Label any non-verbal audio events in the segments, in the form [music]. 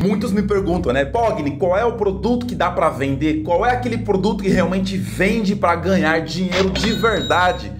Muitos me perguntam, né, Pogni, qual é o produto que dá para vender? Qual é aquele produto que realmente vende para ganhar dinheiro de verdade?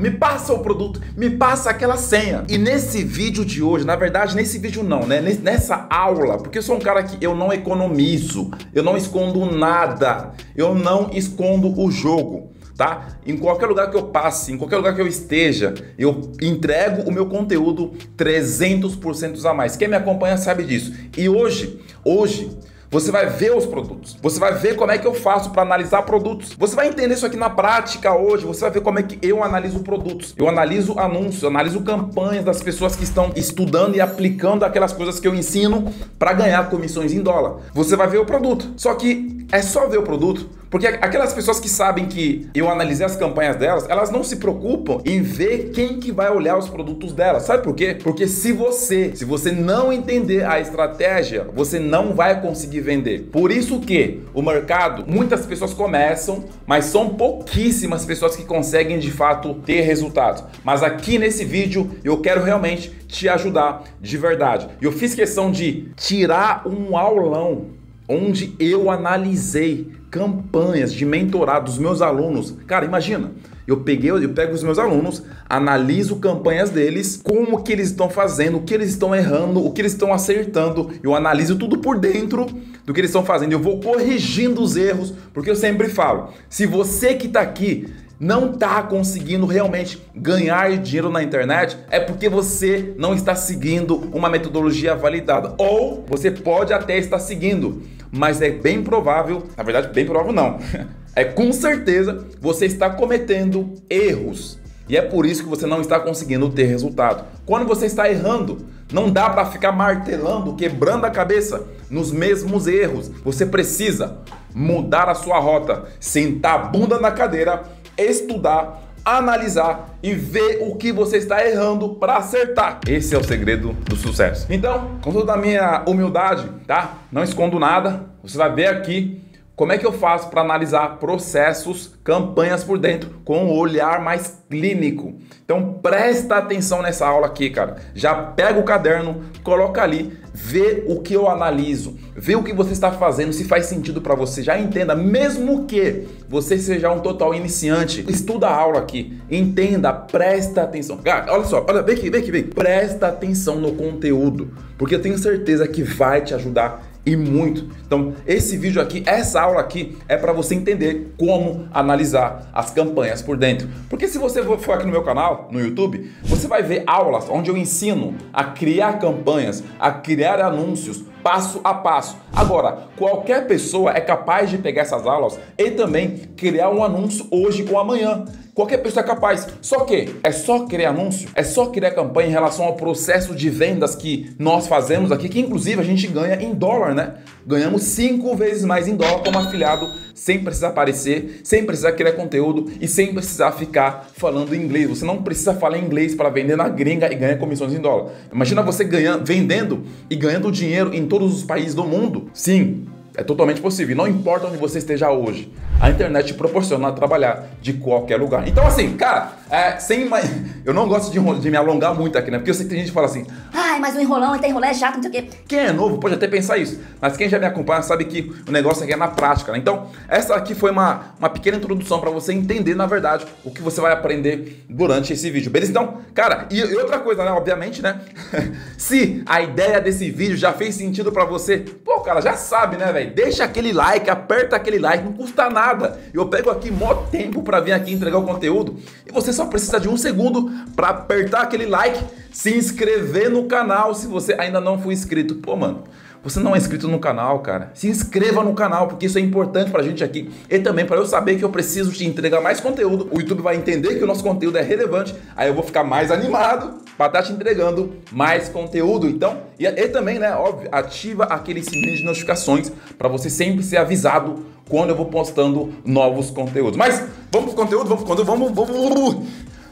Me passa o produto, me passa aquela senha. E nesse vídeo de hoje, na verdade, nesse vídeo não, né? Nessa aula, porque eu sou um cara que eu não economizo, eu não escondo nada, eu não escondo o jogo tá? Em qualquer lugar que eu passe, em qualquer lugar que eu esteja, eu entrego o meu conteúdo 300% a mais. Quem me acompanha sabe disso. E hoje, hoje, você vai ver os produtos. Você vai ver como é que eu faço para analisar produtos. Você vai entender isso aqui na prática hoje. Você vai ver como é que eu analiso produtos. Eu analiso anúncios, eu analiso campanhas das pessoas que estão estudando e aplicando aquelas coisas que eu ensino para ganhar comissões em dólar. Você vai ver o produto. Só que é só ver o produto porque aquelas pessoas que sabem que eu analisei as campanhas delas, elas não se preocupam em ver quem que vai olhar os produtos delas. Sabe por quê? Porque se você, se você não entender a estratégia, você não vai conseguir vender. Por isso que o mercado, muitas pessoas começam, mas são pouquíssimas pessoas que conseguem de fato ter resultados. Mas aqui nesse vídeo eu quero realmente te ajudar de verdade. Eu fiz questão de tirar um aulão onde eu analisei campanhas de mentorado dos meus alunos. Cara, imagina, eu peguei, eu pego os meus alunos, analiso campanhas deles, como que eles estão fazendo, o que eles estão errando, o que eles estão acertando. Eu analiso tudo por dentro do que eles estão fazendo. Eu vou corrigindo os erros, porque eu sempre falo, se você que está aqui não está conseguindo realmente ganhar dinheiro na internet, é porque você não está seguindo uma metodologia validada. Ou você pode até estar seguindo, mas é bem provável, na verdade, bem provável não. [laughs] É com certeza você está cometendo erros. E é por isso que você não está conseguindo ter resultado. Quando você está errando, não dá para ficar martelando, quebrando a cabeça nos mesmos erros. Você precisa mudar a sua rota, sentar a bunda na cadeira, estudar, analisar e ver o que você está errando para acertar. Esse é o segredo do sucesso. Então, com toda a minha humildade, tá? Não escondo nada. Você vai ver aqui como é que eu faço para analisar processos, campanhas por dentro com um olhar mais clínico? Então presta atenção nessa aula aqui, cara. Já pega o caderno, coloca ali, vê o que eu analiso, vê o que você está fazendo, se faz sentido para você. Já entenda, mesmo que você seja um total iniciante, estuda a aula aqui, entenda, presta atenção. Cara, olha só, olha, vem aqui, vem aqui, vem. Presta atenção no conteúdo, porque eu tenho certeza que vai te ajudar e muito. Então, esse vídeo aqui, essa aula aqui é para você entender como analisar as campanhas por dentro. Porque se você for aqui no meu canal, no YouTube, você vai ver aulas onde eu ensino a criar campanhas, a criar anúncios passo a passo. Agora, qualquer pessoa é capaz de pegar essas aulas e também criar um anúncio hoje ou amanhã. Qualquer pessoa é capaz. Só que é só criar anúncio, é só criar campanha em relação ao processo de vendas que nós fazemos aqui, que inclusive a gente ganha em dólar, né? Ganhamos cinco vezes mais em dólar como afiliado, sem precisar aparecer, sem precisar criar conteúdo e sem precisar ficar falando inglês. Você não precisa falar inglês para vender na gringa e ganhar comissões em dólar. Imagina você ganhando, vendendo e ganhando dinheiro em todos os países do mundo. Sim, é totalmente possível. Não importa onde você esteja hoje, a internet te proporciona trabalhar de qualquer lugar. Então, assim, cara, é, sem [laughs] eu não gosto de, de, me alongar muito aqui, né? Porque eu sei que tem gente que fala assim: ai, mas o enrolão, então enrolar é chato, não sei o quê. Quem é novo pode até pensar isso, mas quem já me acompanha sabe que o negócio aqui é na prática, né? Então, essa aqui foi uma, uma pequena introdução para você entender, na verdade, o que você vai aprender durante esse vídeo, beleza? Então, cara, e, e outra coisa, né? Obviamente, né? [laughs] Se a ideia desse vídeo já fez sentido para você, pô, cara, já sabe, né, velho? Deixa aquele like, aperta aquele like, não custa nada. Eu pego aqui mó tempo para vir aqui entregar o conteúdo e você só precisa de um segundo para apertar aquele like, se inscrever no canal se você ainda não for inscrito. Pô, mano, você não é inscrito no canal, cara, se inscreva no canal, porque isso é importante pra gente aqui e também para eu saber que eu preciso te entregar mais conteúdo. O YouTube vai entender que o nosso conteúdo é relevante, aí eu vou ficar mais animado para estar tá te entregando mais conteúdo. Então, e, e também, né, óbvio, ativa aquele sininho de notificações para você sempre ser avisado quando eu vou postando novos conteúdos. Mas vamos pro conteúdo, vamos pro conteúdo, vamos, vamos, vamos,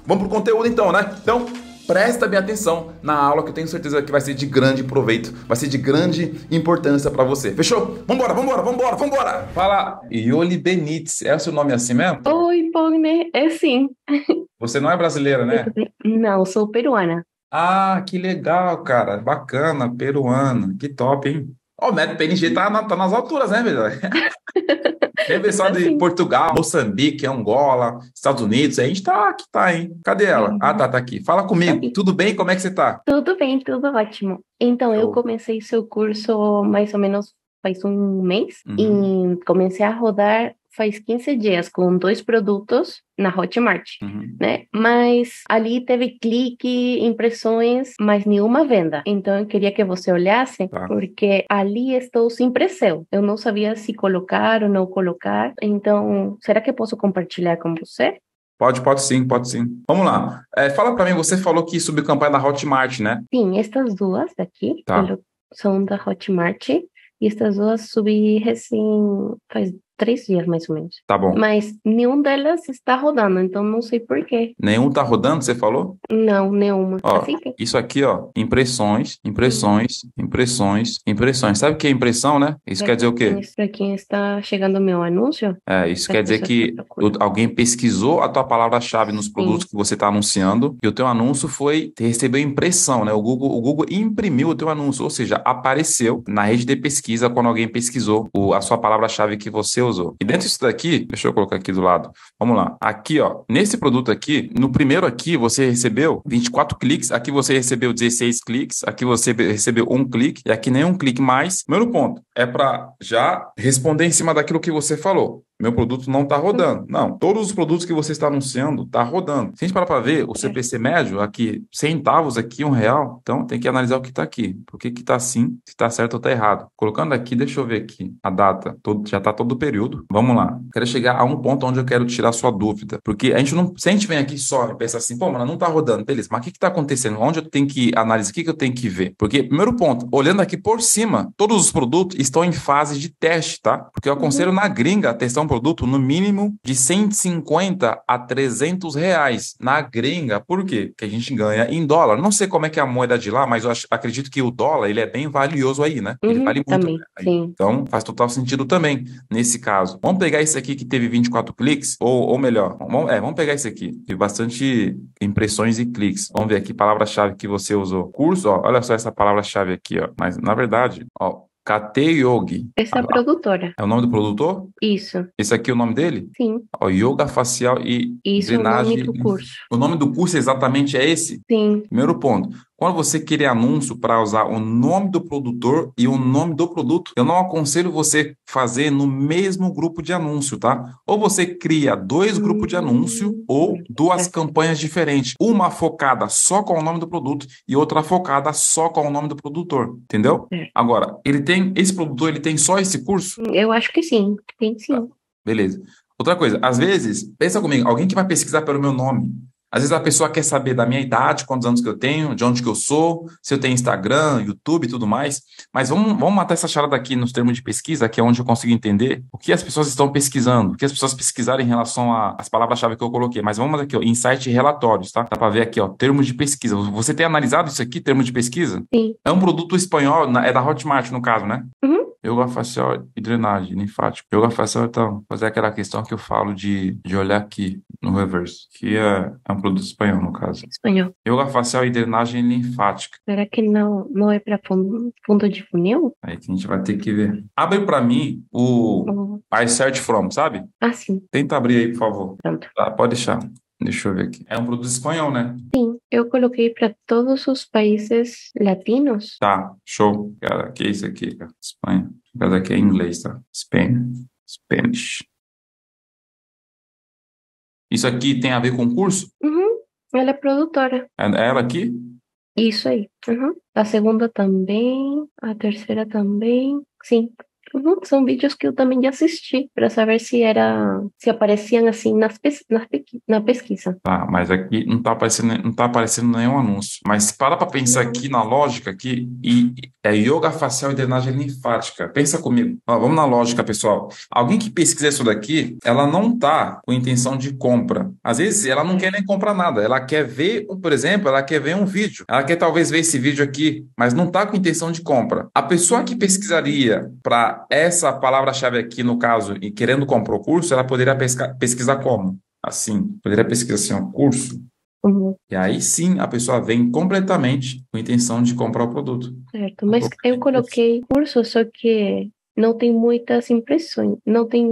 vamos pro conteúdo então, né? Então, presta bem atenção na aula que eu tenho certeza que vai ser de grande proveito, vai ser de grande importância para você. Fechou? Vambora, vambora, vambora, vambora! Fala, Ioli Benítez, é o seu nome assim mesmo? Oi, Pogner, é sim. Você não é brasileira, né? Não, sou peruana. Ah, que legal, cara, bacana, peruana, que top, hein? Ó, o método PNG tá, na- tá nas alturas, né, velho? [laughs] Tem pessoal de Assim. Portugal, Moçambique, Angola, Estados Unidos. A gente tá aqui, tá, hein? Cadê ela? Uhum. Ah, tá, tá aqui. Fala comigo. Aqui. Tudo bem? Como é que você tá? Tudo bem, tudo ótimo. Então, eu comecei seu curso mais ou menos faz um mês Uhum. e comecei a rodar faz 15 dias com dois produtos na Hotmart, Uhum. né? Mas ali teve clique, impressões, mas nenhuma venda. Então, eu queria que você olhasse, Tá. porque ali estou sem pressão. Eu não sabia se colocar ou não colocar. Então, será que eu posso compartilhar com você? Pode, pode sim, pode sim. Vamos lá. É, fala pra mim, você falou que subiu campanha da Hotmart, né? Sim, estas duas daqui Tá. são da Hotmart e estas duas subi recém faz três dias mais ou menos. Tá bom. Mas nenhum delas está rodando, então não sei por quê. Nenhum tá rodando, você falou? Não, nenhuma. Ó, Assim que Isso aqui, ó, impressões, impressões, impressões, impressões. Sabe o que é impressão, né? Isso quer dizer o quê? Para quem está chegando o meu anúncio, É, isso quer dizer que que o- alguém pesquisou a tua palavra-chave nos Sim. produtos que você está anunciando e o teu anúncio foi recebeu impressão, né? O Google, o Google imprimiu o teu anúncio, ou seja, apareceu na rede de pesquisa quando alguém pesquisou o- a sua palavra-chave que você usou. E dentro disso daqui, deixa eu colocar aqui do lado. Vamos lá. Aqui, ó, nesse produto aqui, no primeiro aqui você recebeu 24 cliques, aqui você recebeu 16 cliques, aqui você recebeu um clique e aqui nenhum clique mais. Primeiro ponto é para já responder em cima daquilo que você falou. Meu produto não está rodando. Não, todos os produtos que você está anunciando está rodando. Se a gente parar para ver, o CPC médio aqui, centavos aqui, um real, então tem que analisar o que está aqui. Por que está assim, se está certo ou está errado. Colocando aqui, deixa eu ver aqui, a data, todo- já está todo o período. Vamos lá. Quero chegar a um ponto onde eu quero tirar sua dúvida. Porque a gente não, se a gente vem aqui só e pensa assim, pô, mano, não está rodando, beleza, mas o que está acontecendo? Onde eu tenho que analisar? O que, que eu tenho que ver? Porque, primeiro ponto, olhando aqui por cima, todos os produtos estão em fase de teste, tá? Porque eu aconselho na gringa a testar um produto no mínimo de 150 a 300 reais. Na gringa, por quê? Porque a gente ganha em dólar. Não sei como é que é a moeda de lá, mas eu acho- acredito que o dólar ele é bem valioso aí, né? Ele Uhum, vale muito. também, né? Então, faz total sentido também nesse caso. Vamos pegar esse aqui que teve 24 cliques, ou, ou melhor, vamos, é, vamos pegar esse aqui. Teve bastante impressões e cliques. Vamos ver aqui palavra-chave que você usou. Curso, ó, olha só essa palavra-chave aqui, ó. Mas, na verdade, ó, Kate Yogi. Essa é a Ah, produtora. É o nome do produtor? Isso, Esse aqui é o nome dele? sim. Ó, Yoga Facial e Isso é o Drenagem. nome do curso. O nome do curso exatamente é esse? Sim, Primeiro ponto. Quando você querer anúncio para usar o nome do produtor e o nome do produto, eu não aconselho você fazer no mesmo grupo de anúncio, tá? Ou você cria dois grupos de anúncio ou duas campanhas diferentes. Uma focada só com o nome do produto e outra focada só com o nome do produtor, entendeu? Certo. Agora, ele tem esse produtor, ele tem só esse curso? eu acho que sim. Tem sim. Beleza. Outra coisa, às vezes, pensa comigo, alguém que vai pesquisar pelo meu nome. Às vezes a pessoa quer saber da minha idade, quantos anos que eu tenho, de onde que eu sou, se eu tenho Instagram, YouTube e tudo mais. Mas vamos, vamos matar essa charada aqui nos termos de pesquisa, que é onde eu consigo entender o que as pessoas estão pesquisando, o que as pessoas pesquisaram em relação às palavras-chave que eu coloquei. Mas vamos aqui, ó, insight e relatórios, tá? Dá para ver aqui, ó, termos de pesquisa. Você tem analisado isso aqui, termos de pesquisa? Sim. É um produto espanhol, é da Hotmart no caso, né? Uhum. Yoga facial e drenagem linfática. Yoga facial, então, fazer aquela questão que eu falo de, de olhar aqui no reverso, que é, é um produto espanhol, no caso. Espanhol. Yoga facial e drenagem linfática. Será que não, não é para fundo, fundo de funil? Aí que a gente vai ter que ver. Abre para mim o Ou- I search from, sabe? Ah, sim. Tenta abrir aí, por favor. Pronto. Tá, pode deixar. Deixa eu ver aqui. É um produto espanhol, né? Sim, eu coloquei para todos os países latinos. Tá, show. Cara, que é isso aqui, cara? Espanha. Essa aqui é em inglês, tá? Spain. Spanish. Isso aqui tem a ver com curso? Uhum. Ela é produtora. É é ela aqui? Isso aí. Uhum. A segunda também. A terceira também. Sim. Uhum. São vídeos que eu também já assisti para saber se era, se apareciam assim nas, pes- pequi- na pesquisa. Tá, mas aqui não tá aparecendo, não tá aparecendo nenhum anúncio. Mas para pra pensar aqui na lógica aqui, e é yoga facial e drenagem linfática. Pensa comigo. Ó, vamos na lógica, pessoal. Alguém que pesquisa isso daqui, ela não tá com intenção de compra. Às vezes ela não quer nem comprar nada. Ela quer ver, por exemplo, ela quer ver um vídeo. Ela quer talvez ver esse vídeo aqui, mas não tá com intenção de compra. A pessoa que pesquisaria para essa palavra-chave aqui, no caso, e querendo comprar o curso, ela poderia pesca- pesquisar como? Assim, poderia pesquisar assim, ó, curso. Uhum. E aí sim a pessoa vem completamente com a intenção de comprar o produto. Certo, mas eu coloquei curso, só que não tem muitas impressões, não tem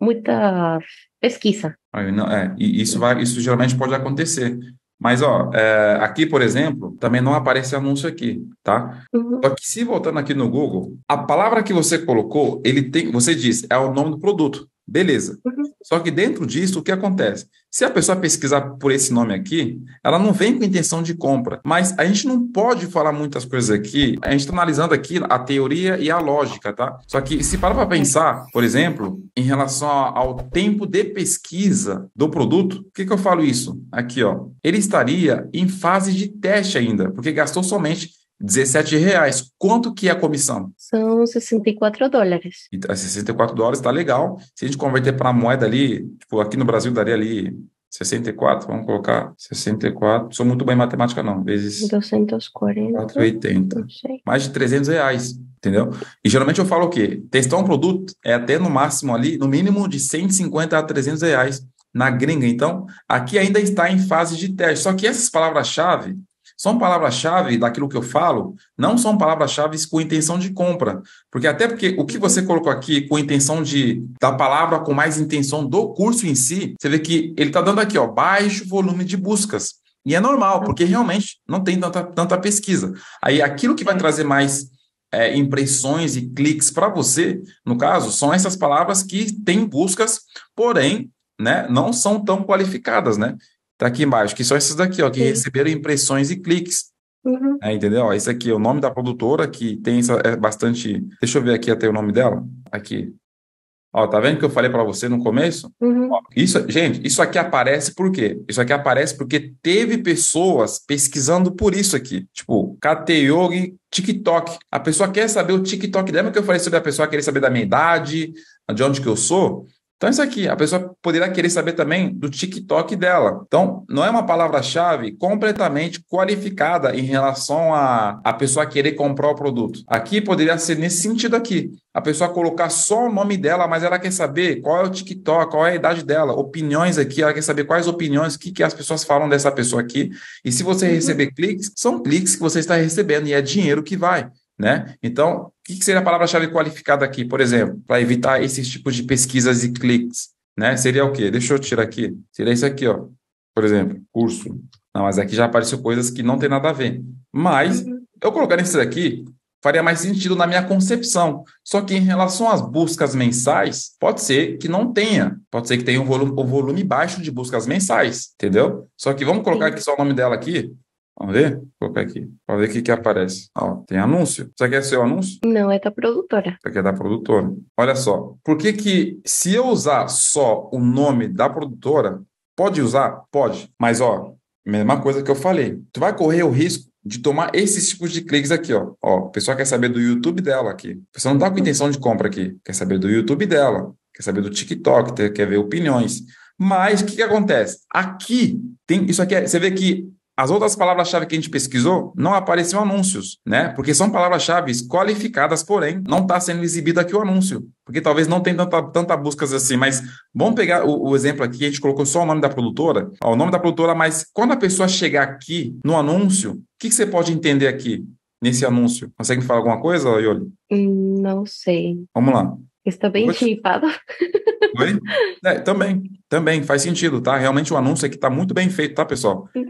muita pesquisa. Não, é, e isso, vai, isso geralmente pode acontecer. Mas, ó, é, aqui, por exemplo, também não aparece anúncio aqui, tá? Uhum. Só que se voltando aqui no Google, a palavra que você colocou, ele tem, você diz, é o nome do produto. Beleza. Uhum. Só que dentro disso, o que acontece? Se a pessoa pesquisar por esse nome aqui, ela não vem com intenção de compra. Mas a gente não pode falar muitas coisas aqui. A gente está analisando aqui a teoria e a lógica, tá? Só que se parar para pensar, por exemplo, em relação ao tempo de pesquisa do produto, por que, que eu falo isso? Aqui, ó. Ele estaria em fase de teste ainda, porque gastou somente 17 reais. Quanto que é a comissão? São 64 dólares. E, a 64 dólares tá legal. Se a gente converter para moeda ali, tipo, aqui no Brasil daria ali 64, vamos colocar 64. Sou muito bem em matemática não, vezes 240. 480. Não sei. Mais de 300 reais, entendeu? E geralmente eu falo o quê? Testar um produto é até no máximo ali, no mínimo de 150 a 300 reais na gringa. Então, aqui ainda está em fase de teste. Só que essas palavras-chave são palavras-chave daquilo que eu falo, não são palavras-chave com intenção de compra. Porque até porque o que você colocou aqui com intenção de da palavra com mais intenção do curso em si, você vê que ele está dando aqui, ó, baixo volume de buscas. E é normal, porque realmente não tem tanta, tanta pesquisa. Aí aquilo que vai trazer mais é, impressões e cliques para você, no caso, são essas palavras que têm buscas, porém, né, não são tão qualificadas, né? Tá aqui embaixo, que são esses daqui, ó, que Sim. receberam impressões e cliques. Uhum. É, entendeu? Ó, esse aqui é o nome da produtora, que tem essa, é bastante. Deixa eu ver aqui até o nome dela. Aqui. Ó, tá vendo que eu falei para você no começo? Uhum. Ó, Isso, gente, isso aqui aparece por quê? Isso aqui aparece porque teve pessoas pesquisando por isso aqui. Tipo, KT Yogi, TikTok. A pessoa quer saber o TikTok. Lembra que eu falei sobre a pessoa querer saber da minha idade, de onde que eu sou? Então, isso aqui, a pessoa poderá querer saber também do TikTok dela. Então, não é uma palavra-chave completamente qualificada em relação a a pessoa querer comprar o produto. Aqui poderia ser nesse sentido aqui. A pessoa colocar só o nome dela, mas ela quer saber qual é o TikTok, qual é a idade dela, opiniões aqui, ela quer saber quais opiniões, o que, que as pessoas falam dessa pessoa aqui. E se você receber cliques, são cliques que você está recebendo e é dinheiro que vai. Né? Então, o que que seria a palavra-chave qualificada aqui, por exemplo, para evitar esses tipos de pesquisas e cliques? Né? Seria o quê? Deixa eu tirar aqui. Seria isso aqui, ó. Por exemplo, curso. Não, mas aqui já apareceu coisas que não tem nada a ver. Mas eu colocar isso aqui faria mais sentido na minha concepção. Só que em relação às buscas mensais, pode ser que não tenha. Pode ser que tenha um volume, um volume baixo de buscas mensais, entendeu? Só que vamos colocar aqui só o nome dela aqui. Vamos ver? Vou colocar aqui. Para ver o que, que aparece. Ó, tem anúncio. Isso aqui é seu anúncio? Não é da produtora. Isso aqui é da produtora. Olha só. Por que que se eu usar só o nome da produtora, pode usar? Pode. Mas, ó, mesma coisa que eu falei. Tu vai correr o risco de tomar esses tipos de cliques aqui, ó. Ó, a pessoa quer saber do YouTube dela aqui. A pessoa não tá com intenção de compra aqui. Quer saber do YouTube dela. Quer saber do TikTok, quer ver opiniões. Mas o que que acontece? Aqui tem isso aqui. é- você vê que as outras palavras-chave que a gente pesquisou não apareciam anúncios, né? Porque são palavras-chave qualificadas, porém não está sendo exibido aqui o anúncio, porque talvez não tenha tanta, tanta buscas assim. Mas vamos pegar o, o exemplo aqui, a gente colocou só o nome da produtora, ó, o nome da produtora, mas quando a pessoa chegar aqui no anúncio, o que, que você pode entender aqui nesse anúncio? Consegue me falar alguma coisa, Yoli? Hum, Não sei. Vamos lá. Está bem Vou chipado. [laughs] Oi? É, também, também faz sentido, tá? Realmente o anúncio aqui tá muito bem feito, tá, pessoal? Sim.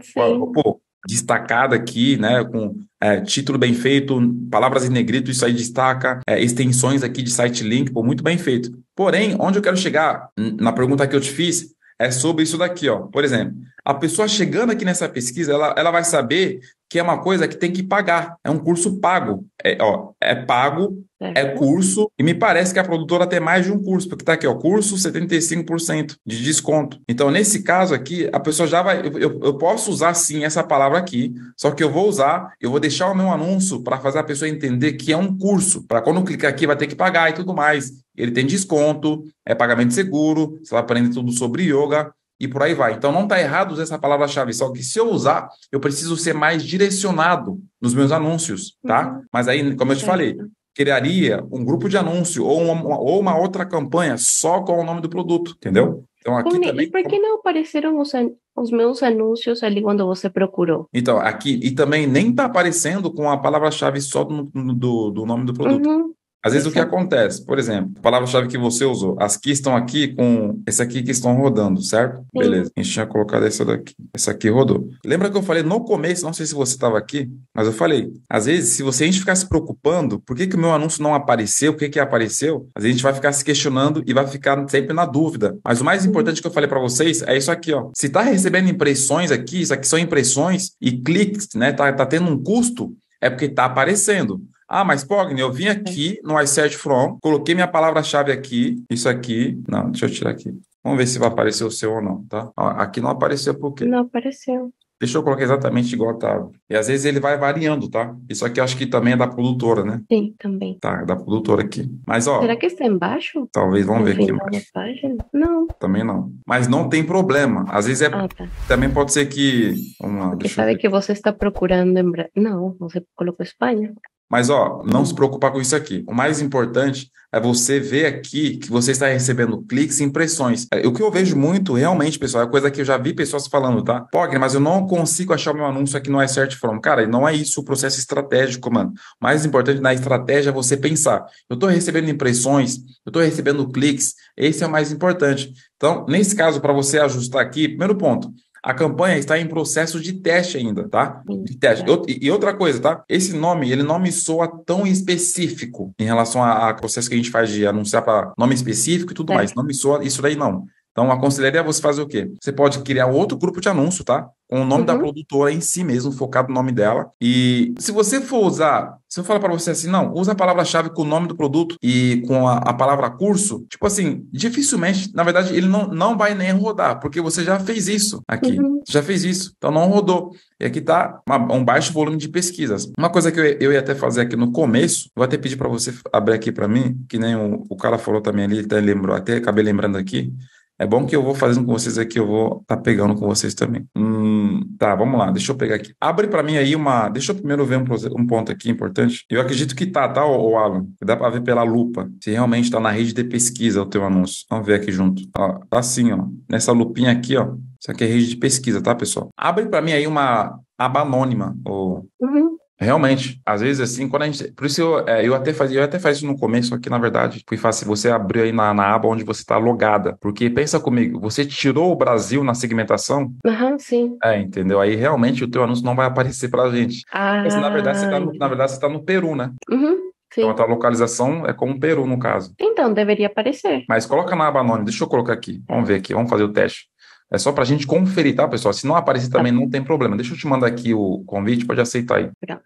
Pô, destacada aqui, né? Com é, título bem feito, palavras em negrito, isso aí destaca, é, extensões aqui de site link, pô, muito bem feito. Porém, onde eu quero chegar na pergunta que eu te fiz é sobre isso daqui, ó. Por exemplo, a pessoa chegando aqui nessa pesquisa, ela, ela vai saber que é uma coisa que tem que pagar. É um curso pago. É, ó, é pago é certo? curso, e me parece que a produtora tem mais de um curso, porque tá aqui, ó, curso 75% de desconto. Então, nesse caso aqui, a pessoa já vai. Eu, eu- eu posso usar sim essa palavra aqui, só que eu vou usar, eu vou deixar o meu anúncio para fazer a pessoa entender que é um curso. Para quando clicar aqui, vai ter que pagar e tudo mais. Ele tem desconto, é pagamento seguro, você vai aprender tudo sobre yoga. E por aí vai. Então não está errado usar essa palavra-chave, só que se eu usar, eu preciso ser mais direcionado nos meus anúncios, tá? Uhum. Mas aí, como eu te falei, criaria um grupo de anúncio ou uma, ou uma outra campanha só com o nome do produto, entendeu? Então aqui Cone, também. E por que não apareceram os, os meus anúncios ali quando você procurou? Então, aqui, e também nem está aparecendo com a palavra-chave só do, do, do, nome do produto. Uhum. Às vezes o que acontece, por exemplo, a palavra-chave que você usou, as que estão aqui com esse aqui que estão rodando, certo? Sim. Beleza. A gente tinha colocado essa daqui. Essa aqui rodou. Lembra que eu falei no começo, não sei se você estava aqui, mas eu falei, às vezes, se você a gente ficar se preocupando, por que, que o meu anúncio não apareceu, o que que apareceu, às vezes a gente vai ficar se questionando e vai ficar sempre na dúvida. Mas o mais importante que eu falei para vocês é isso aqui, ó. Se está recebendo impressões aqui, isso aqui são impressões e cliques, né? Tá, tá tendo um custo, é porque está aparecendo. Ah, mas Pogni, eu vim aqui no iSearch From, coloquei minha palavra-chave aqui, isso aqui. Não, deixa eu tirar aqui. Vamos ver se vai aparecer o seu ou não, tá? Ó, aqui não apareceu por quê? Não apareceu. Deixa eu colocar exatamente igual tá. E às vezes ele vai variando, tá? Isso aqui acho que também é da produtora, né? Sim, também. Tá, é da produtora aqui. Mas, ó. Será que está embaixo? Talvez, vamos ver aqui embaixo. Página? Não. Também não. Mas não tem problema. Às vezes é. Ah, tá. Também pode ser que. Vamos lá. Porque sabe que você está procurando em. Não, você colocou Espanha. Mas, ó, não se preocupar com isso aqui. O mais importante é você ver aqui que você está recebendo cliques e impressões. É, o que eu vejo muito, realmente, pessoal, é coisa que eu já vi pessoas falando, tá? Pogner, mas eu não consigo achar o meu anúncio aqui no iSearch From. Cara, não é isso o processo estratégico, mano. O mais importante na estratégia é você pensar. Eu estou recebendo impressões, eu estou recebendo cliques, esse é o mais importante. Então, nesse caso, para você ajustar aqui, primeiro ponto, a campanha está em processo de teste ainda, tá? De teste. E outra coisa, tá? Esse nome, ele não me soa tão específico em relação ao processo que a gente faz de anunciar para nome específico e tudo é. mais. Não me soa isso daí, não. Então, aconselharia você fazer o quê? Você pode criar outro grupo de anúncio, tá? Com o nome uhum. da produtora em si mesmo, focado no nome dela. E se você for usar, se eu falar para você assim, não, usa a palavra-chave com o nome do produto e com a, a, palavra curso, tipo assim, dificilmente, na verdade, ele não, não vai nem rodar, porque você já fez isso aqui. Uhum. Já fez isso. Então, não rodou. E aqui tá uma, um baixo volume de pesquisas. Uma coisa que eu, eu ia até fazer aqui no começo, vou até pedir para você abrir aqui para mim, que nem o, o cara falou também ali, até lembrou, até acabei lembrando aqui. É bom que eu vou fazendo com vocês aqui, eu vou tá pegando com vocês também. Hum, tá, vamos lá, deixa eu pegar aqui. Abre para mim aí uma. Deixa eu primeiro ver um, um, ponto aqui importante. Eu acredito que tá, tá, o Alan? Dá para ver pela lupa se realmente está na rede de pesquisa o teu anúncio. Vamos ver aqui junto. Ó, tá assim, ó. Nessa lupinha aqui, ó. Isso aqui é rede de pesquisa, tá, pessoal? Abre para mim aí uma aba anônima. Ou... Uhum. Realmente, às vezes assim, quando a gente. Por isso eu, é, eu até fazia, eu até fazia isso no começo aqui, na verdade. Fui fácil você abrir aí na, na aba onde você está logada. Porque pensa comigo, você tirou o Brasil na segmentação? Aham, uhum, sim. É, entendeu? Aí realmente o teu anúncio não vai aparecer pra gente. Ah. Mas, na verdade, você tá no, na verdade, você tá no Peru, né? Uhum. Sim. Então a tua localização é como Peru, no caso. Então, deveria aparecer. Mas coloca na aba anônima, deixa eu colocar aqui. Vamos ver aqui, vamos fazer o teste. É só para a gente conferir, tá, pessoal? Se não aparecer também, tá. não tem problema. Deixa eu te mandar aqui o convite, pode aceitar aí. Pronto.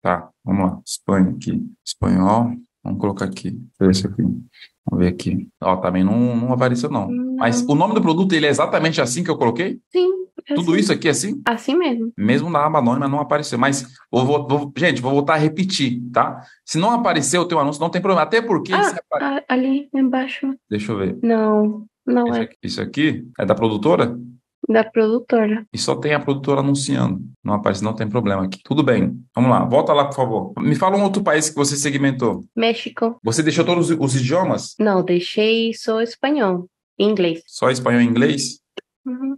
Tá, vamos lá. Espanha aqui. Espanhol. Vamos colocar aqui. Esse aqui. Vamos ver aqui. Ó, também não, não apareceu, não. não. Mas o nome do produto, ele é exatamente assim que eu coloquei? Sim. É Tudo assim. isso aqui é assim? Assim mesmo. Mesmo na aba anônima não apareceu. Mas, vou, vou, vou, gente, vou voltar a repetir, tá? Se não aparecer o teu anúncio, não tem problema. Até porque... Ah, apare... ali embaixo. Deixa eu ver. Não, não isso é. Aqui, isso aqui é da produtora? Da produtora. E só tem a produtora anunciando. Não aparece, não tem problema aqui. Tudo bem. Vamos lá. Volta lá, por favor. Me fala um outro país que você segmentou. México. Você deixou todos os idiomas? Não, deixei só espanhol inglês. Só espanhol e inglês? Uhum.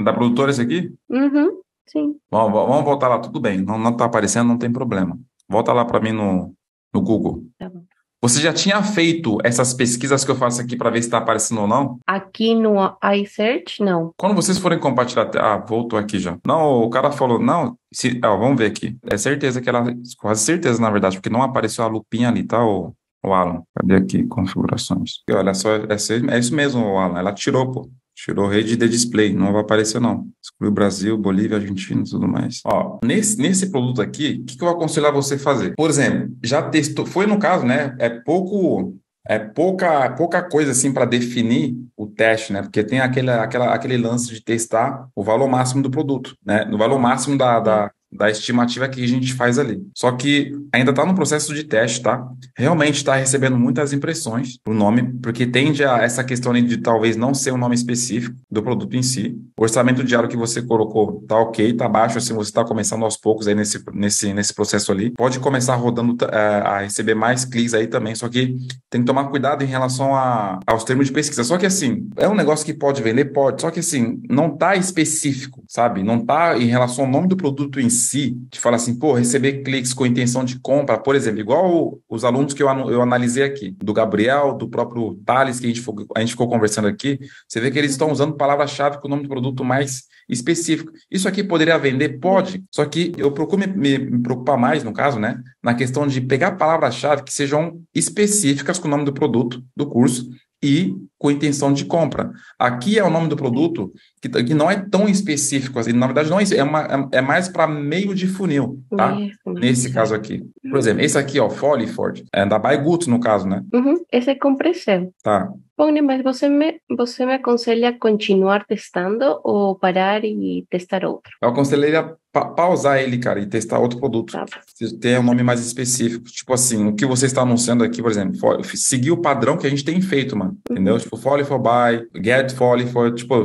Da produtora esse aqui? Uhum, sim. Vamos, vamos voltar lá, tudo bem. Não, não tá aparecendo, não tem problema. Volta lá para mim no, no Google. Tá bom. Você já tinha feito essas pesquisas que eu faço aqui para ver se está aparecendo ou não? Aqui no iSearch, não. Quando vocês forem compartilhar. Ah, voltou aqui já. Não, o cara falou, não. Se, ah, vamos ver aqui. É certeza que ela. Quase certeza, na verdade, porque não apareceu a lupinha ali, tá, o, o Alan? Cadê aqui? Configurações. E olha só, é, é isso mesmo, Alan. Ela tirou, pô. Tirou rede de display, não vai aparecer não. Excluiu Brasil, Bolívia, Argentina e tudo mais. Ó, nesse, nesse produto aqui, o que, que eu aconselho você fazer? Por exemplo, já testou, foi no caso, né? É pouco é pouca, pouca coisa assim para definir o teste, né? Porque tem aquele, aquela, aquele lance de testar o valor máximo do produto, né? No valor máximo da, da, da estimativa que a gente faz ali. Só que ainda está no processo de teste, tá? realmente está recebendo muitas impressões o nome, porque tende a essa questão de talvez não ser um nome específico do produto em si. O orçamento diário que você colocou tá ok, tá baixo, assim, você está começando aos poucos aí nesse, nesse, nesse processo ali. Pode começar rodando uh, a receber mais cliques aí também, só que tem que tomar cuidado em relação a, aos termos de pesquisa. Só que assim, é um negócio que pode vender? Pode, só que assim, não tá específico, sabe? Não tá em relação ao nome do produto em si, de falar assim, pô, receber cliques com intenção de compra, por exemplo, igual os alunos que eu, eu analisei aqui, do Gabriel, do próprio Thales, que a gente, a gente ficou conversando aqui, você vê que eles estão usando palavra-chave com o nome do produto mais específico. Isso aqui poderia vender? Pode, só que eu procuro me, me, me preocupar mais, no caso, né, na questão de pegar palavras-chave que sejam específicas com o nome do produto, do curso, e com intenção de compra. Aqui é o nome do produto que, que não é tão específico assim. Na verdade, não é, é, uma, é mais para meio de funil, tá? Nesse caso aqui. Por exemplo, esse aqui, ó, Follyford, é da Baigut, no caso, né? Uhum. Esse é compressão. Tá. Pogni, mas você me, você me aconselha a continuar testando ou parar e testar outro? Eu aconselharia pa pausar ele, cara, e testar outro produto. Tá. Ter um nome mais específico. Tipo assim, o que você está anunciando aqui, por exemplo, seguir o padrão que a gente tem feito, mano. Uhum. Entendeu? Tipo, Folly for Buy, Get Folly for, tipo,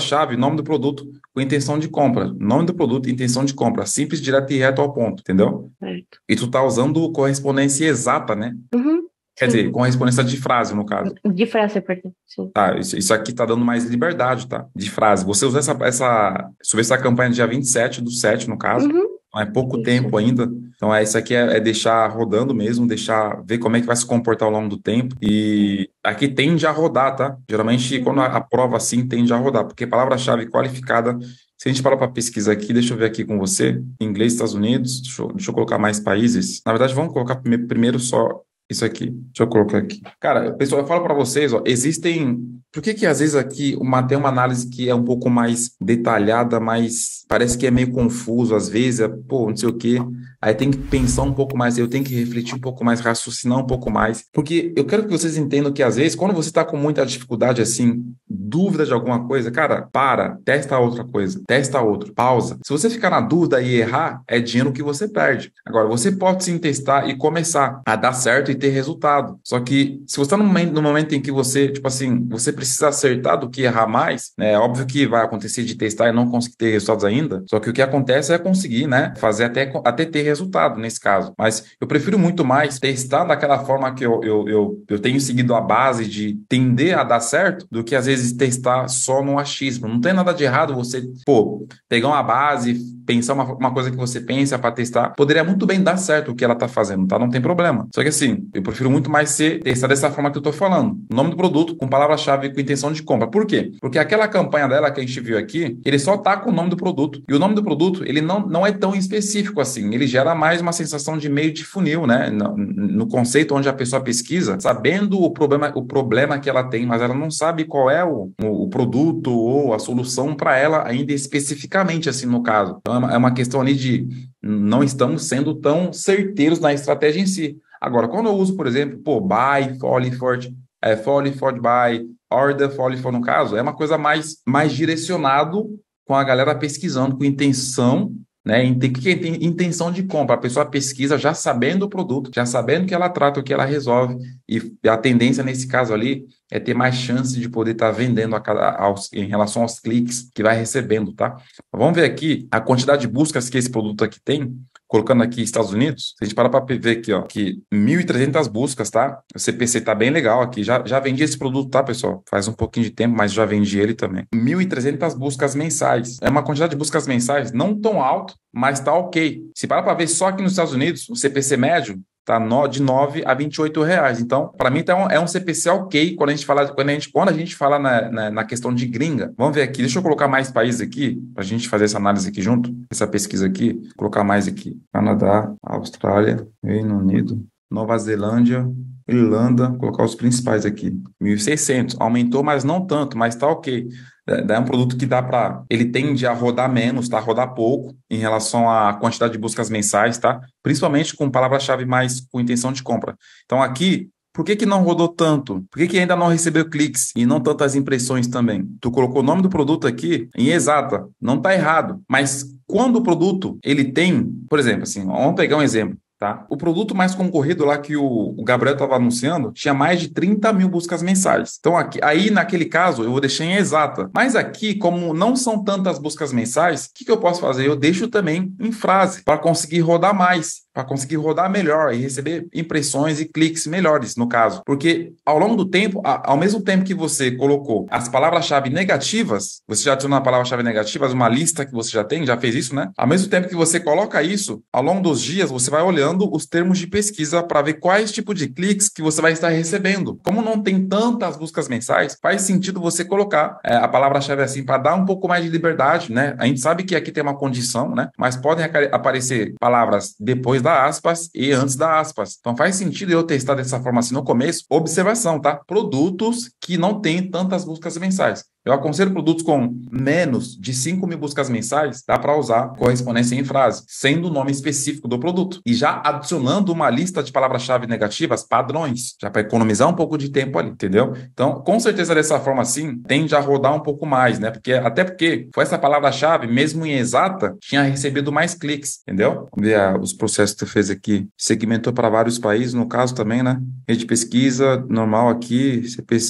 palavra-chave, nome do produto com intenção de compra. Nome do produto, intenção de compra. Simples, direto e reto ao ponto, entendeu? Certo. E tu tá usando correspondência exata, né? Uhum. Quer Sim. dizer, com respondência de frase, no caso. De frase, perdão. Sim. Tá, isso, isso aqui tá dando mais liberdade, tá? De frase. Você usa essa, essa, sobre essa campanha dia 27 do 7, no caso. Uhum. É pouco tempo ainda. Então, é, isso aqui é, é, deixar rodando mesmo, deixar, ver como é que vai se comportar ao longo do tempo. E aqui tende a rodar, tá? Geralmente, quando a, a prova assim, tende a rodar, porque palavra-chave qualificada se a gente parar para pesquisar aqui, deixa eu ver aqui com você, inglês, Estados Unidos, deixa eu, deixa eu, colocar mais países. Na verdade, vamos colocar primeiro só isso aqui. Deixa eu colocar aqui. Cara, pessoal, eu falo para vocês, ó, existem. Por que que às vezes aqui uma, tem uma análise que é um pouco mais detalhada, mas parece que é meio confuso às vezes, é, pô, não sei o quê. Aí tem que pensar um pouco mais, eu tenho que refletir um pouco mais, raciocinar um pouco mais. Porque eu quero que vocês entendam que às vezes, quando você está com muita dificuldade assim, dúvida de alguma coisa, cara, para, testa outra coisa, testa outra, pausa. Se você ficar na dúvida e errar, é dinheiro que você perde. Agora, você pode sim testar e começar a dar certo e ter resultado. Só que se você está no momento, no momento em que você, tipo assim, você precisa acertar do que errar mais, né? É óbvio que vai acontecer de testar e não conseguir ter resultados ainda. Só que o que acontece é conseguir, né? Fazer até, até ter resultado nesse caso. Mas eu prefiro muito mais testar daquela forma que eu, eu, eu, eu tenho seguido a base de tender a dar certo do que às vezes testar só no achismo. Não tem nada de errado você, pô, pegar uma base, pensar uma, uma coisa que você pensa para testar. Poderia muito bem dar certo o que ela tá fazendo, tá? Não tem problema. Só que assim, eu prefiro muito mais ser testar dessa forma que eu estou falando. Nome do produto com palavra-chave com intenção de compra. Por quê? Porque aquela campanha dela que a gente viu aqui, ele só tá com o nome do produto. E o nome do produto, ele não, não é tão específico assim. Ele gera mais uma sensação de meio de funil, né? No, no conceito onde a pessoa pesquisa, sabendo o problema, o problema que ela tem, mas ela não sabe qual é o, o, o produto ou a solução para ela ainda especificamente, assim, no caso. Então, é uma, é uma questão ali de não estamos sendo tão certeiros na estratégia em si. Agora, quando eu uso, por exemplo, pô, buy, folly for, é, folly for buy, order, folly for, no caso, é uma coisa mais, mais direcionado com a galera pesquisando com intenção né? Intenção de compra? A pessoa pesquisa já sabendo o produto, já sabendo que ela trata, o que ela resolve, e a tendência nesse caso ali é ter mais chance de poder estar tá vendendo a cada, aos, em relação aos cliques que vai recebendo, tá? Vamos ver aqui a quantidade de buscas que esse produto aqui tem colocando aqui Estados Unidos, a gente parar para ver aqui, ó, que 1.300 buscas, tá? O CPC tá bem legal aqui. Já, já vendi esse produto, tá, pessoal? Faz um pouquinho de tempo, mas já vendi ele também. 1.300 buscas mensais. É uma quantidade de buscas mensais não tão alto, mas tá ok. Se parar para ver só aqui nos Estados Unidos, o CPC médio tá no, de 9 a 28 reais. Então, para mim, tá um, é um CPC ok quando a gente fala, quando a gente, quando a gente fala na, na, na, questão de gringa. Vamos ver aqui, deixa eu colocar mais países aqui, para a gente fazer essa análise aqui junto, essa pesquisa aqui. Colocar mais aqui: Canadá, Austrália, Reino Unido, Nova Zelândia, Irlanda, colocar os principais aqui. 1.600, aumentou, mas não tanto, mas tá ok. É, é um produto que dá para. Ele tende a rodar menos, tá? Rodar pouco em relação à quantidade de buscas mensais, tá? Principalmente com palavra-chave mais com intenção de compra. Então aqui. Por que, que não rodou tanto? Por que, que ainda não recebeu cliques e não tantas impressões também? Tu colocou o nome do produto aqui em exata, não está errado. Mas quando o produto ele tem, por exemplo, assim, vamos pegar um exemplo. Tá? O produto mais concorrido lá que o, o Gabriel estava anunciando tinha mais de 30 mil buscas mensais. Então, aqui, aí naquele caso, eu vou deixar em exata. Mas aqui, como não são tantas buscas mensais, o que, que eu posso fazer? Eu deixo também em frase para conseguir rodar mais para conseguir rodar melhor e receber impressões e cliques melhores, no caso. Porque ao longo do tempo, ao mesmo tempo que você colocou as palavras-chave negativas, você já adicionou a palavra-chave negativas, uma lista que você já tem, já fez isso, né? Ao mesmo tempo que você coloca isso, ao longo dos dias, você vai olhando os termos de pesquisa para ver quais tipos de cliques que você vai estar recebendo. Como não tem tantas buscas mensais, faz sentido você colocar é, a palavra-chave assim para dar um pouco mais de liberdade, né? A gente sabe que aqui tem uma condição, né? Mas podem aparecer palavras depois da aspas e antes da aspas. Então faz sentido eu testar dessa forma assim no começo. Observação, tá? Produtos que não têm tantas buscas mensais. Eu aconselho produtos com menos de 5 mil buscas mensais, dá para usar correspondência em frase, sendo o nome específico do produto. E já adicionando uma lista de palavras-chave negativas, padrões, já para economizar um pouco de tempo ali, entendeu? Então, com certeza dessa forma assim, tende a rodar um pouco mais, né? Porque até porque foi essa palavra-chave, mesmo em exata, tinha recebido mais cliques, entendeu? Ver ah, os processos que tu fez aqui. Segmentou para vários países, no caso também, né? Rede de pesquisa, normal aqui,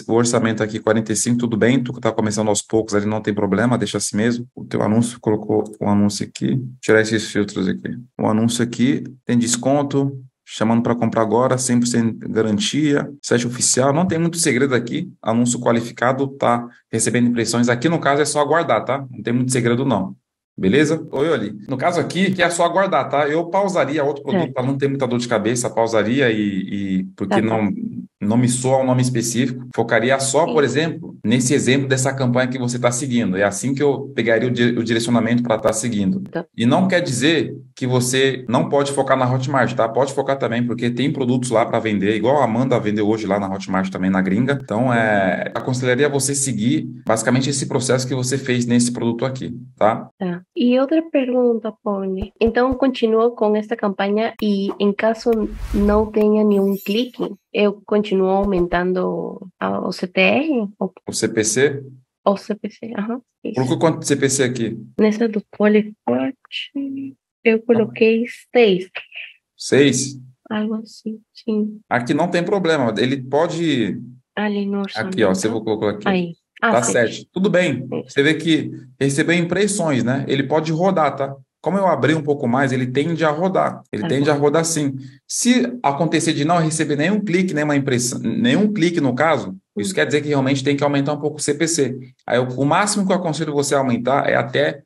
o orçamento aqui 45, tudo bem, tu tá começando aos poucos, ali não tem problema, deixa assim mesmo. O teu anúncio colocou um anúncio aqui, tirar esses filtros aqui. O anúncio aqui tem desconto, chamando para comprar agora, 100% garantia, site oficial, não tem muito segredo aqui, anúncio qualificado, tá recebendo impressões, aqui no caso é só aguardar, tá? Não tem muito segredo não. Beleza? Oi, ali. No caso aqui, que é só aguardar, tá? Eu pausaria outro produto é. para não ter muita dor de cabeça, pausaria e, e porque tá não, não me soa um nome específico. Focaria só, Sim. por exemplo, nesse exemplo dessa campanha que você está seguindo. É assim que eu pegaria o, di o direcionamento para estar tá seguindo. Tá. E não quer dizer que você não pode focar na Hotmart, tá? Pode focar também, porque tem produtos lá para vender, igual a Amanda vendeu hoje lá na Hotmart também na gringa. Então, é, aconselharia você seguir basicamente esse processo que você fez nesse produto aqui, tá? Tá. E outra pergunta, Pony. Então, continuo com esta campanha e em caso não tenha nenhum clique, eu continuo aumentando o CTR? O CPC? O CPC, aham. Colocou quanto CPC aqui? Nessa do Poliforte, eu coloquei seis. Seis? Algo assim, sim. Aqui não tem problema, ele pode... Ali no orçamento. Aqui, ó, você colocou aqui. Aí. Ah, tá sete. Tudo bem. Você vê que recebeu impressões, né? Ele pode rodar, tá? Como eu abri um pouco mais, ele tende a rodar. Ele tá tende a rodar sim. Se acontecer de não receber nenhum clique, nenhuma impressão, nenhum clique no caso, isso quer dizer que realmente tem que aumentar um pouco o CPC. Aí o máximo que eu aconselho você a aumentar é até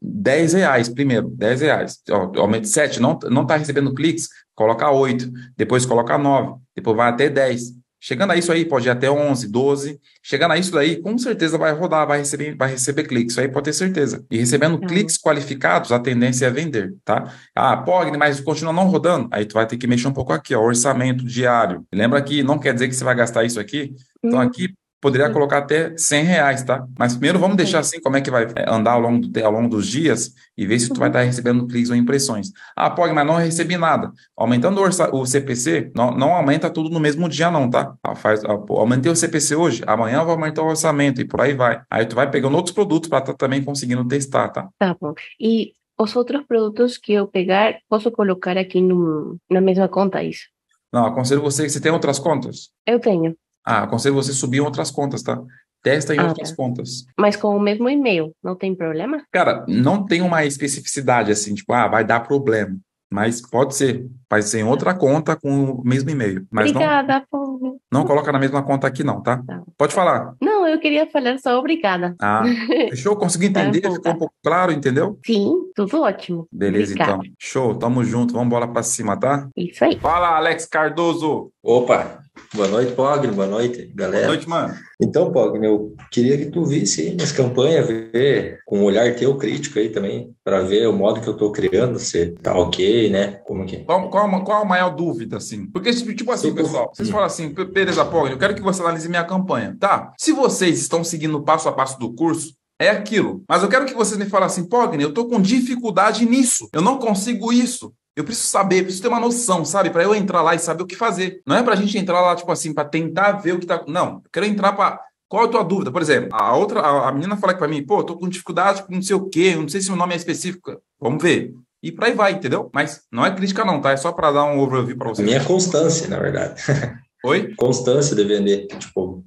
10 reais primeiro, 10 reais. aumente 7, não está recebendo cliques, coloca 8, depois coloca 9, depois vai até 10. Chegando a isso aí, pode ir até 11, 12. Chegando a isso daí, com certeza vai rodar, vai receber, vai receber cliques. Isso aí pode ter certeza. E recebendo cliques qualificados, a tendência é vender, tá? Ah, pode, mas continua não rodando. Aí tu vai ter que mexer um pouco aqui, ó, orçamento diário. Lembra que não quer dizer que você vai gastar isso aqui? Então aqui poderia colocar até 100 reais, tá? Mas primeiro vamos deixar assim como é que vai é, andar ao longo, do, ao longo dos dias e ver se tu vai estar recebendo cliques ou impressões. Ah, pode, mas não recebi nada. Aumentando o, CPC, não, não aumenta tudo no mesmo dia não, tá? Ah, faz, ah, aumentei o CPC hoje, amanhã eu vou aumentar o orçamento e por aí vai. Aí tu vai pegando outros produtos para estar tá também conseguindo testar, tá? Tá bom. E os outros produtos que eu pegar, posso colocar aqui no, na mesma conta isso? Não, aconselho você que você tem outras contas? Eu tenho. Ah, aconselho você subir em outras contas, tá? Testa em ah, outras tá. contas. Mas com o mesmo e-mail, não tem problema? Cara, não tem uma especificidade assim, tipo, ah, vai dar problema. Mas pode ser. Vai ser em outra conta com o mesmo e-mail. Mas obrigada, não, não coloca na mesma conta aqui, não, tá? tá? Pode falar. Não, eu queria falar só obrigada. Ah, [laughs] fechou? Consegui entender? Tá Ficou um pouco claro, entendeu? Sim, tudo ótimo. Beleza, Obrigada. então. Show, tamo junto. Vamos bola pra cima, tá? Isso aí. Fala, Alex Cardoso. Opa, Boa noite, Pogner. Boa noite, galera. Boa noite, mano. Então, Pogner, eu queria que tu visse minhas campanhas, ver com um olhar teu crítico aí também, para ver o modo que eu tô criando, se tá ok, né? Como que é? Qual, qual, qual a maior dúvida, assim? Porque, tipo assim, pessoal, vocês falam assim, beleza, Pogner, eu quero que você analise minha campanha. Tá, se vocês estão seguindo o passo a passo do curso, é aquilo. Mas eu quero que vocês me falem assim, Pogner, eu tô com dificuldade nisso. Eu não consigo isso. Eu preciso saber, preciso ter uma noção, sabe? Para eu entrar lá e saber o que fazer. Não é para a gente entrar lá, tipo assim, para tentar ver o que tá. Não, eu quero entrar para. Qual é a tua dúvida? Por exemplo, a outra, a, a menina fala para mim, pô, tô com dificuldade com não sei o quê, não sei se o nome é específico. Vamos ver. e por aí vai, entendeu? Mas não é crítica não, tá? É só para dar um overview para A você. minha constância, na verdade. [laughs] Oi? Constância de vender. Tipo,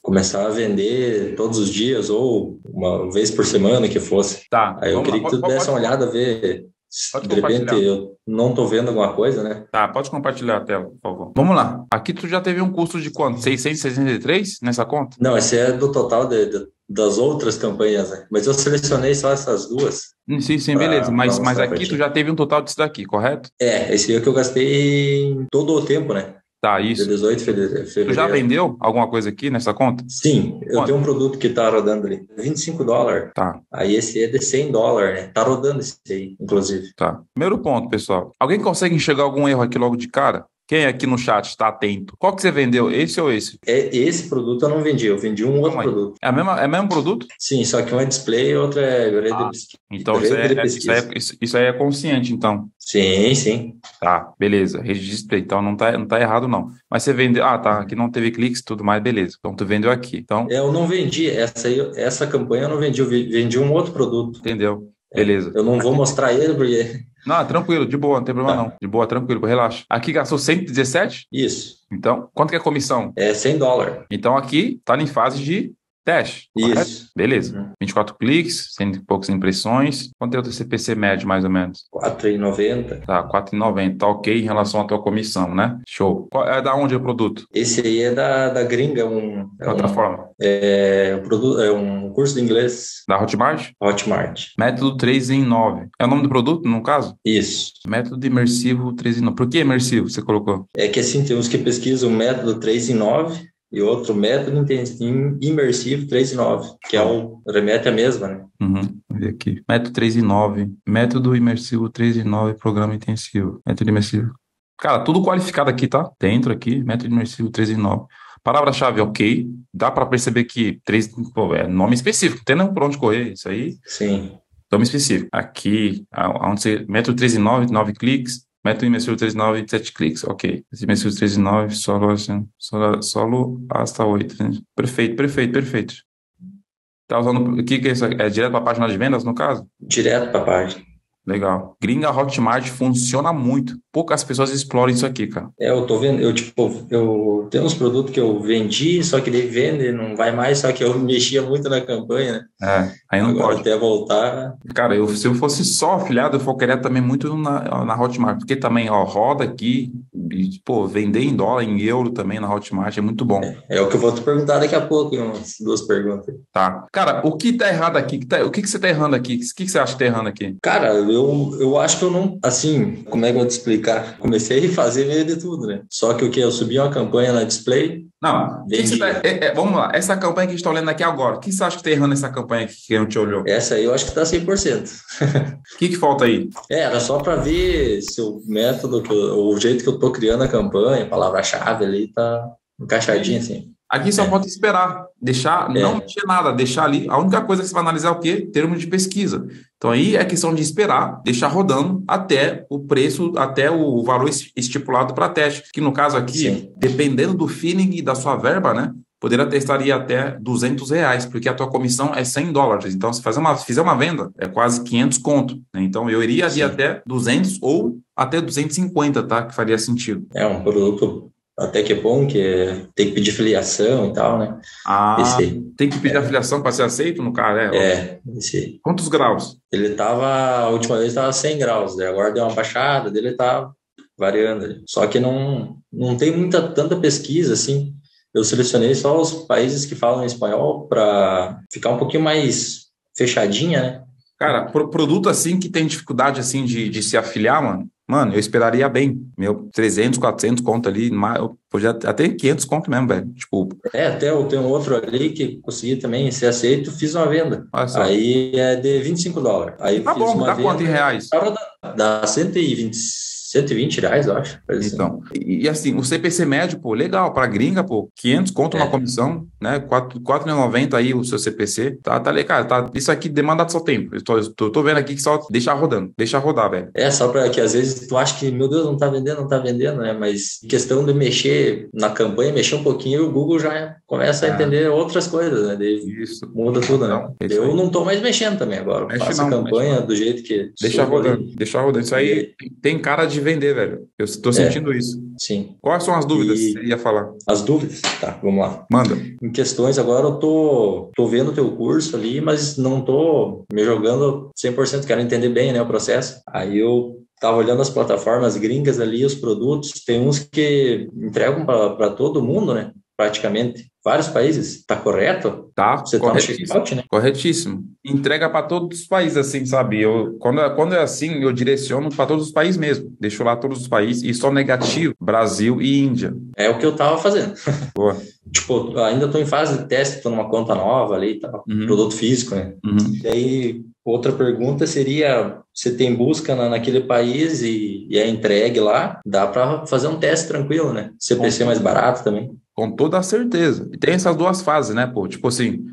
começar a vender todos os dias ou uma vez por semana que fosse. Tá. Aí eu queria lá. que tu Pode- desse uma pode- olhada, ver Pode de repente eu não tô vendo alguma coisa, né? Tá, pode compartilhar a tela, por favor. Vamos lá. Aqui tu já teve um custo de quanto? 663 nessa conta? Não, esse é do total de- de- das outras campanhas, né? Mas eu selecionei só essas duas. Hum, Sim, sim, Pra- beleza. Mas, pra mas mostrar pra aqui tu já teve um total disso daqui, correto? É, esse é o que eu gastei todo o tempo, né? Tá, De isso. 18 de febreiro. Tu já vendeu alguma coisa aqui nessa conta? Sim, eu Quanto? tenho um produto que tá rodando ali. 25 dólares. Tá, Aí esse é de 100 dólares, né? Tá rodando esse aí, inclusive. tá. Primeiro ponto, pessoal. Alguém consegue enxergar algum erro aqui logo de cara? Quem aqui no chat está atento? Qual que você vendeu? Esse ou esse? É, esse produto eu não vendi, eu vendi um outro produto. É, a mesma, é o mesmo produto? Sim, só que um é display e outro é grade Ah, de pesquisa. Então isso, Grade de é, isso, aí é, isso, aí é consciente, então. Sim, sim. Tá, beleza. Registra, então não tá, não tá errado, não. Mas você vendeu. Ah, tá. Aqui não teve cliques e tudo mais, beleza. Então tu vendeu aqui. Então, É, Eu não vendi, essa, aí, essa campanha eu não vendi, eu ve- vendi um outro produto. entendeu? Beleza. Eu não vou mostrar ele porque. [laughs] Não, tranquilo, de boa, não tem problema Tá. não. De boa, tranquilo, relaxa. Aqui gastou 117? Isso, Então, quanto que é a comissão? é 100 dólares. Então aqui tá em fase de teste. correto? Isso. Beleza. Uhum. 24 cliques, 100 e poucas impressões. Quanto é o teu CPC médio, mais ou menos? 4,90. Tá, 4,90. Tá ok em relação à tua comissão, né? Show. Qual- é da onde é o produto? Esse aí é da, da gringa, um, é, um, Plataforma. é, um produto, é um curso de inglês Da Hotmart? Hotmart. Método 3 em 9. É o nome do produto, no caso? Isso. Método imersivo 3 em 9. Por que imersivo você colocou? É que assim, temos que pesquisar o método 3 em 9 e outro método imersivo 3 em 9, que é o remete à mesma, né? Uhum, ver aqui. Método 3 em 9. Método imersivo 3 em 9, programa intensivo. Método imersivo. Cara, tudo qualificado aqui, tá? Dentro aqui, método imersivo 3 em 9. Palavra-chave, ok. Dá para perceber que 3, pô, é nome específico, não tem nem por onde correr. Isso aí, Sim. nome específico. Aqui, a- onde você. Método 3 em 9, 9 cliques. Método imersivo 3 em 9, 7 cliques. Ok. Imersivo 3 em 9, solo, solo, solo hasta 8. né? Perfeito, perfeito, perfeito. Tá usando. O que, que é isso? É direto para a página de vendas, no caso? Direto para a página. Legal. Gringa Hotmart funciona muito. Poucas pessoas exploram isso aqui, cara. É, eu tô vendo, eu tipo, eu tenho uns produtos que eu vendi, só que daí vende, não vai mais, só que eu [laughs] mexia muito na campanha, né? É, aí não Agora pode. até voltar, Cara, eu, se eu fosse só afiliado, eu focaria também muito na, na Hotmart, porque também, ó, roda aqui, e, pô, vender em dólar, em euro também na Hotmart é muito bom, é o que eu vou te perguntar daqui a pouco, umas duas perguntas. tá? Cara, o que tá errado aqui? Tá- o que, que você tá errando aqui? O que, que você acha que tá errando aqui? Cara, eu, eu acho que eu não, assim, como é que eu vou te explicar? Comecei a fazer meio de tudo, né? Só que o que? Eu subi uma campanha na display, Não, que que tá, é- é, vamos lá, essa campanha que a gente tá olhando aqui agora, o que você acha que tá errando nessa campanha aqui que a gente olhou? essa aí eu acho que tá 100%. [laughs] O que que falta aí? É, era só para ver se o método, eu- o jeito que eu tô criando a campanha, palavra-chave ali tá encaixadinho assim. Aqui só É. pode esperar, deixar, É. não mexer nada, deixar ali. A única coisa que você vai analisar é o quê? Termo de pesquisa. Então aí é questão de esperar, deixar rodando até o preço, até o valor es- estipulado para teste. Que no caso aqui, Sim. dependendo do feeling e da sua verba, né? Poderia testar até 200 reais, porque a tua comissão é 100 dólares. Então, se fazer uma, fizer uma venda, é quase 500 conto. né? Então, eu iria Sim. até 200 ou até 250, tá? Que faria sentido. É um produto até que é bom, que é- tem que pedir filiação e tal, né? Ah, Esse tem que pedir afiliação para ser aceito no cara? É. É, esse. Quantos graus? Ele tava, a última vez tava 100 graus, daí agora deu uma baixada, dele tá variando. Só que não, não tem muita, tanta pesquisa, assim. Eu selecionei só os países que falam espanhol para ficar um pouquinho mais fechadinha, né? Cara, pro- produto assim que tem dificuldade assim de, de se afiliar, mano, mano, eu esperaria bem. Meu, 300, 400 conto ali, podia até 500 conto mesmo, velho. Tipo, É, até eu tenho outro ali que consegui também ser aceito, fiz uma venda. só. Aí é de 25 dólares. Aí tá bom, dá venda, quanto em reais? tá. Dá 120, 120 reais, eu acho. Assim. Então, e, e, assim, o CPC médio, pô, legal, pra gringa, pô, 500 conto é. uma comissão, né? 4,90 aí o seu CPC, tá, tá legal, tá, isso aqui demanda seu tempo. Eu tô, eu tô, vendo aqui que só deixar rodando, deixar rodar, velho. É, só pra que às vezes tu acha que, meu Deus, não tá vendendo, não tá vendendo, né? Mas questão de mexer na campanha, mexer um pouquinho, o Google já começa a é. entender outras coisas, né? Daí isso. Muda tudo, né? É eu aí. não tô mais mexendo também agora. Mexe faço não, a campanha do jeito que. Deixa rodando, deixa rodando. Isso aí e... tem cara de vender, velho. Eu tô é. sentindo isso. Sim. Quais são as dúvidas e... que você ia falar? As dúvidas? Tá, vamos lá. Manda. Questões, agora eu tô, tô vendo o teu curso ali, mas não tô me jogando 100%, quero entender bem né, o processo. Aí eu tava olhando as plataformas gringas ali, os produtos, tem uns que entregam para todo mundo, né? Praticamente vários países. Tá correto? Tá, Você corretíssimo. Tá no né? Corretíssimo. Entrega para todos os países, assim, sabe? Eu, quando, é, quando é assim, eu direciono para todos os países mesmo. Deixo lá todos os países e só negativo, Brasil e Índia. É o que eu tava fazendo. [laughs] Boa. tipo, ainda tô em fase de teste, tô numa conta nova ali, tá? Uhum. produto físico, né? Uhum. E aí, outra pergunta seria, você tem busca na, naquele país e, e é entregue lá, dá para fazer um teste tranquilo, né? CPC mais barato também. Com toda a certeza. E tem essas duas fases, né, pô? Tipo assim,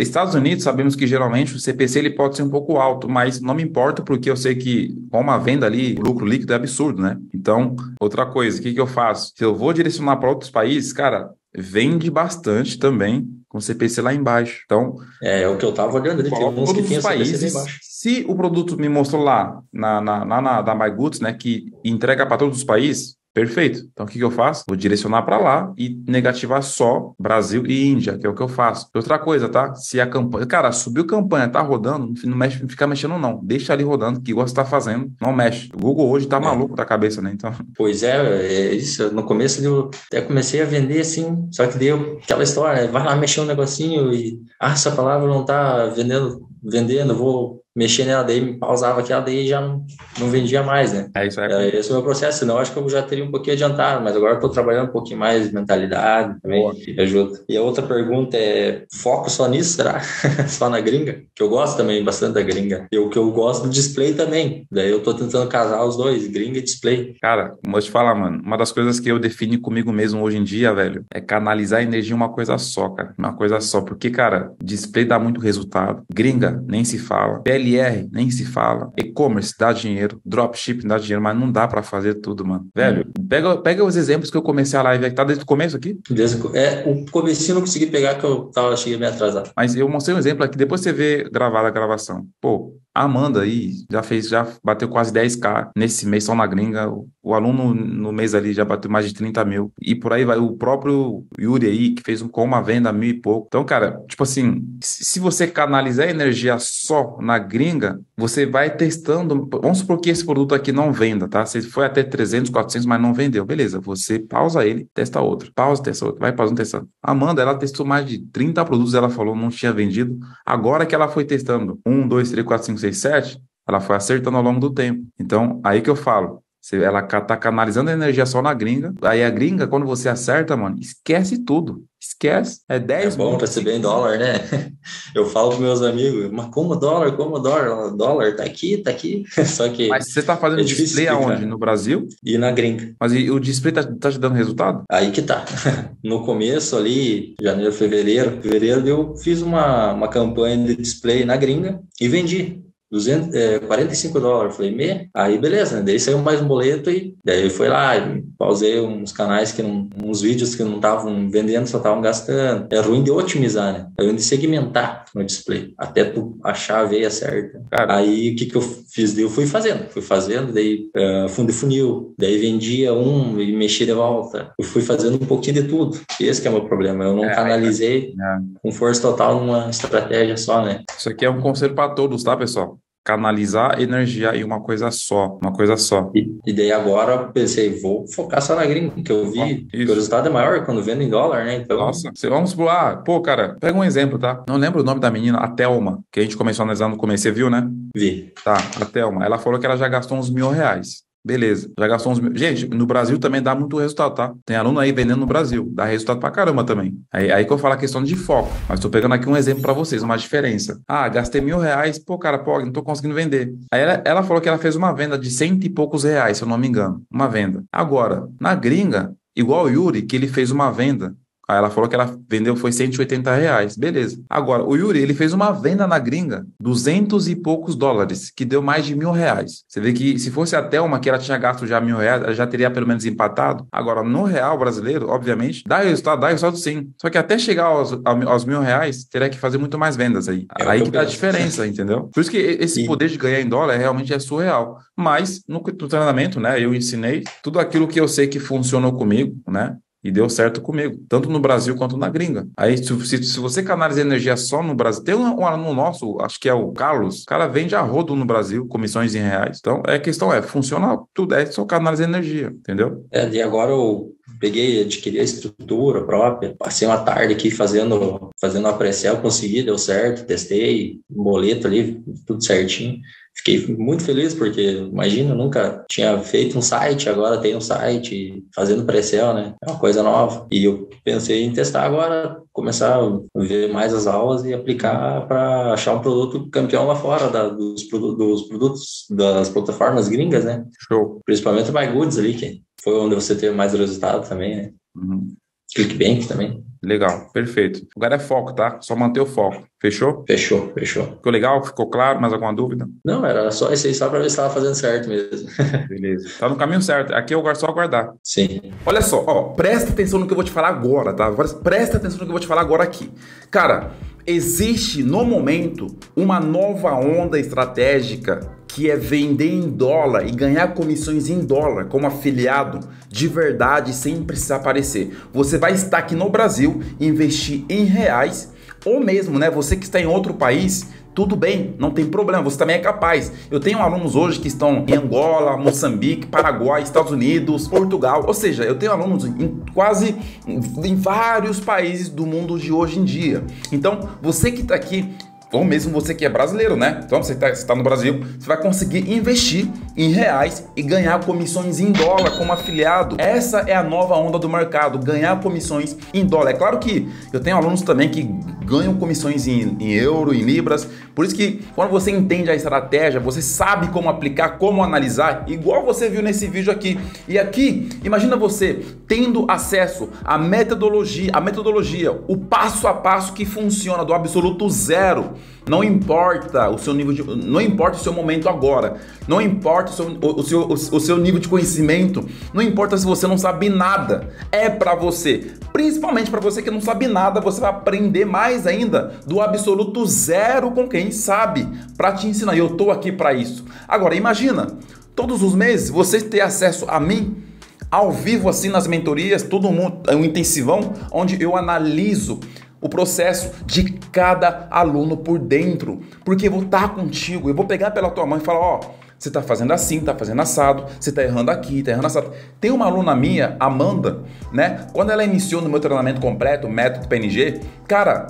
Estados Unidos, sabemos que geralmente o CPC ele pode ser um pouco alto, mas não me importa porque eu sei que com uma venda ali, o lucro líquido é absurdo, né? Então, outra coisa, o que, que eu faço? Se eu vou direcionar para outros países, cara, vende bastante também com CPC lá embaixo. Então, é, é o que eu estava olhando tem uns que tem países, Se o produto me mostrou lá na, na, na, na da MyGoods, né, que entrega para todos os países, Perfeito. Então, o que, que eu faço? Vou direcionar para lá e negativar só Brasil e Índia, que é o que eu faço. Outra coisa, tá? Se a campanha. Cara, subiu campanha, tá rodando, não mexe, não fica mexendo, não. Deixa ali rodando, que você tá fazendo, não mexe. O Google hoje tá é. maluco da cabeça, né? Então. [laughs] Pois é, é isso. No começo eu até comecei a vender assim, só que deu aquela história, vai lá mexer um negocinho e. Ah, essa palavra não tá vendendo, vendendo, vou mexer nela, daí me pausava aquela, daí já não, não vendia mais, né? É isso aí. É, esse é o meu processo, senão acho que eu já teria um pouquinho adiantado, mas agora estou trabalhando um pouquinho mais de mentalidade também, Boa. que ajuda. E a outra pergunta é, foco só nisso, será? [laughs] só na gringa? Que eu gosto também bastante da gringa. E o que eu gosto do display também, daí eu estou tentando casar os dois, gringa e display. Cara, vou te falar, mano, uma das coisas que eu defini comigo mesmo hoje em dia, velho, é canalizar a energia em uma coisa só, cara, uma coisa só, porque, cara, display dá muito resultado, gringa nem se fala, PL Nem se fala. E-commerce dá dinheiro, dropshipping dá dinheiro, mas não dá para fazer tudo, mano. Velho, pega, pega os exemplos que eu comecei a live Tá desde o começo aqui? Desde, é, o comecinho eu não consegui pegar que eu tava, cheguei meio atrasado. Mas eu mostrei um exemplo aqui, depois você vê gravada a gravação. Pô, a Amanda aí já fez, já bateu quase 10k nesse mês só na gringa. O aluno no mês ali já bateu mais de 30 mil. E por aí vai. O próprio Yuri aí, que fez um, com uma venda mil e pouco. Então, cara, tipo assim, se você canalizar energia só na gringa, você vai testando. Vamos supor que esse produto aqui não venda, tá? Você foi até 300, 400, mas não vendeu. Beleza, você pausa ele, testa outro. Pausa, testa outro. Vai pausando, testando. A Amanda, ela testou mais de 30 produtos, ela falou, não tinha vendido. Agora que ela foi testando um, dois, três, quatro, cinco, 6, ela foi acertando ao longo do tempo. Então, aí que eu falo, ela tá canalizando a energia só na gringa. Aí a gringa, quando você acerta, mano, esquece tudo. Esquece. É 10 É bom receber em dólar, né? [laughs] Eu falo para meus amigos, mas como dólar? Como dólar? Dólar tá aqui, tá aqui. [laughs] Só que. Mas você tá fazendo é display aonde? No Brasil? E na gringa. Mas o display tá, tá te dando resultado? Aí que tá. [laughs] No começo ali, janeiro, fevereiro, fevereiro, eu fiz uma, uma campanha de display na gringa e vendi. 200, é, 45 dólares. Falei, me? Aí beleza? Daí saiu mais um boleto e daí foi lá, pausei uns canais que não, uns vídeos que não estavam vendendo, só estavam gastando. É ruim de otimizar, né? É ruim de segmentar no display, até tu achar a veia certa. Cara. Aí o que que eu fiz? Daí eu fui fazendo, fui fazendo, daí uh, fundo de funil, daí vendia um e mexia de volta. Eu fui fazendo um pouquinho de tudo. Esse que é o meu problema, eu não é, canalizei é. com força total numa estratégia só, né? Isso aqui é um conselho para todos, tá, pessoal? Canalizar energia em uma coisa só, uma coisa só. E, e daí agora pensei, vou focar só na gringa, que eu vi que o resultado é maior quando vendo em dólar, né? Então... Nossa, vamos pro ah, pô, cara, pega um exemplo, tá? Não lembro o nome da menina, a Thelma, que a gente começou a analisar no começo, você viu, né? Vi. Tá, a Thelma, ela falou que ela já gastou uns mil reais Beleza. Já gastou uns mil. Gente, no Brasil também dá muito resultado, tá? Tem aluno aí vendendo no Brasil. Dá resultado pra caramba também. Aí, aí que eu falo a questão de foco. Mas tô pegando aqui um exemplo para vocês, uma diferença. Ah, gastei mil reais. Pô, cara, pô, não tô conseguindo vender. Aí ela, ela falou que ela fez uma venda de cento e poucos reais, se eu não me engano. Uma venda. Agora, na gringa, igual o Yuri, que ele fez uma venda Aí ela falou que ela vendeu foi 180 reais. Beleza. Agora, o Yuri, ele fez uma venda na gringa, 200 e poucos dólares, que deu mais de mil reais. Você vê que se fosse a Thelma, que ela tinha gasto já mil reais, ela já teria pelo menos empatado. Agora, no real brasileiro, obviamente, dá resultado, dá resultado sim. Só que até chegar aos, aos mil reais, teria que fazer muito mais vendas aí. É aí que dá a diferença, entendeu? Por isso que esse sim. poder de ganhar em dólar realmente é surreal. Mas, no, no treinamento, né, eu ensinei tudo aquilo que eu sei que funcionou comigo, né? E deu certo comigo, tanto no Brasil quanto na gringa. Aí, se, se você canaliza energia só no Brasil, tem um, um aluno nosso, acho que é o Carlos, o cara vende a rodo no Brasil, comissões em reais. Então, é a questão é, funciona tudo, é só canalizar energia, entendeu? É, e agora eu peguei, adquiri a estrutura própria, passei uma tarde aqui fazendo, fazendo a pré-cel, consegui, deu certo, testei, boleto ali, tudo certinho. Fiquei muito feliz porque, imagina, nunca tinha feito um site, agora tem um site fazendo pré-sell, né? É uma coisa nova. E eu pensei em testar agora, começar a ver mais as aulas e aplicar para achar um produto campeão lá fora da, dos, dos, produtos das plataformas gringas, né? Show. Principalmente o MyGoods ali, que foi onde você teve mais resultado também, né? Uhum. ClickBank também. Legal, perfeito. Agora é foco, tá? Só manter o foco. Fechou? Fechou, fechou. Ficou legal? Ficou claro? Mais alguma dúvida? Não, era só esse aí, só para ver se estava fazendo certo mesmo. [laughs] Beleza. Tá no caminho certo. Aqui eu só aguardar. Sim. Olha só, ó, presta atenção no que eu vou te falar agora, tá? Presta atenção no que eu vou te falar agora aqui. Cara, existe no momento uma nova onda estratégica que é vender em dólar e ganhar comissões em dólar como afiliado de verdade sem precisar aparecer. Você vai estar aqui no Brasil, investir em reais ou mesmo, né, você que está em outro país, tudo bem, não tem problema, você também é capaz. Eu tenho alunos hoje que estão em Angola, Moçambique, Paraguai, Estados Unidos, Portugal, ou seja, eu tenho alunos em quase em vários países do mundo de hoje em dia. Então, você que está aqui ou mesmo você que é brasileiro, né? Então você está tá no Brasil, você vai conseguir investir em reais e ganhar comissões em dólar como afiliado. Essa é a nova onda do mercado, ganhar comissões em dólar. É claro que eu tenho alunos também que ganham comissões em, em euro, em libras. Por isso que quando você entende a estratégia, você sabe como aplicar, como analisar, igual você viu nesse vídeo aqui. E aqui, imagina você tendo acesso à metodologia, a metodologia, o passo a passo que funciona do absoluto zero não importa o seu nível de, não importa o seu momento agora, não importa o seu, o, seu, o seu nível de conhecimento, não importa se você não sabe nada, é para você. Principalmente para você que não sabe nada, você vai aprender mais ainda do absoluto zero com quem sabe para te ensinar. E eu tô aqui para isso. Agora imagina, todos os meses você ter acesso a mim ao vivo assim nas mentorias, todo mundo, é um intensivão onde eu analiso o processo de cada aluno por dentro, porque eu vou estar contigo, eu vou pegar pela tua mão e falar, ó, você está fazendo assim, está fazendo assado, você está errando aqui, está errando assado. Tem uma aluna minha, Amanda, né? Quando ela iniciou no meu treinamento completo, método PNG, cara,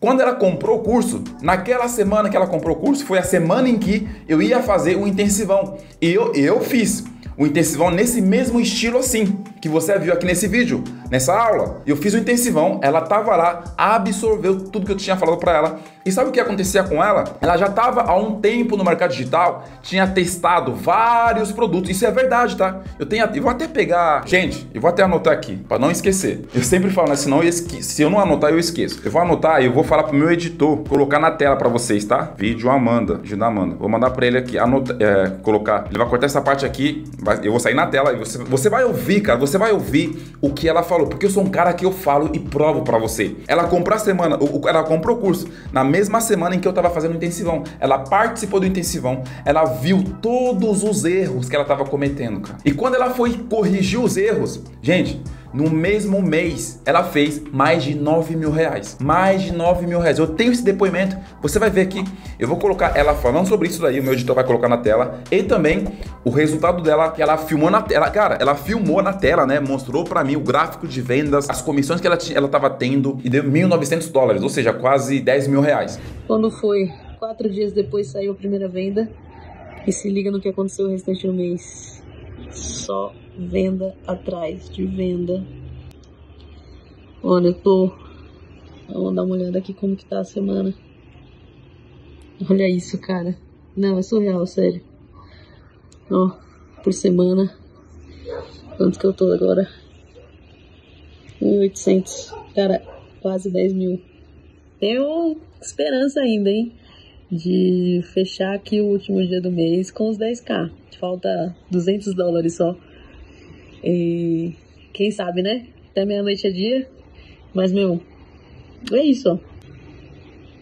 quando ela comprou o curso, naquela semana que ela comprou o curso, foi a semana em que eu ia fazer o intensivão. E eu, eu fiz o intensivão nesse mesmo estilo assim, que você viu aqui nesse vídeo, nessa aula. Eu fiz o intensivão, ela tava lá, absorveu tudo que eu tinha falado para ela. E sabe o que acontecia com ela? Ela já tava há um tempo no mercado digital, tinha testado vários produtos. Isso é verdade, tá? Eu tenho, eu vou até pegar, gente, eu vou até anotar aqui para não esquecer. Eu sempre falo, né? Senão eu esque... se eu não anotar eu esqueço. Eu vou anotar e eu vou falar pro meu editor colocar na tela para vocês, tá? Vídeo Amanda, vídeo da Amanda. Vou mandar para ele aqui, anota, é, colocar. Ele vai cortar essa parte aqui, eu vou sair na tela e você, você vai ouvir, cara, você vai ouvir o que ela falou, porque eu sou um cara que eu falo e provo para você. Ela comprou a semana, ela comprou o curso na mesma semana em que eu tava fazendo o intensivão. Ela participou do intensivão, ela viu todos os erros que ela tava cometendo, cara. E quando ela foi corrigir os erros, gente, no mesmo mês, ela fez mais de 9 mil reais. Mais de 9 mil reais. Eu tenho esse depoimento. Você vai ver aqui. Eu vou colocar ela falando sobre isso daí. O meu editor vai colocar na tela. E também o resultado dela, que ela filmou na tela. Cara, ela filmou na tela, né? Mostrou para mim o gráfico de vendas, as comissões que ela, ela tava tendo. E deu 1.900 dólares, ou seja, quase 10 mil reais. Quando foi? Quatro dias depois saiu a primeira venda. E se liga no que aconteceu o restante do mês. Só venda atrás de venda. Olha, eu tô. Vamos dar uma olhada aqui como que tá a semana. Olha isso, cara. Não, é surreal, sério. Ó, por semana. Quanto que eu tô agora? 1.800. Cara, quase 10 mil. Tenho esperança ainda, hein? De fechar aqui o último dia do mês com os 10k. Falta 200 dólares só. E quem sabe, né? Até meia-noite é dia. Mas, meu, é isso, ó.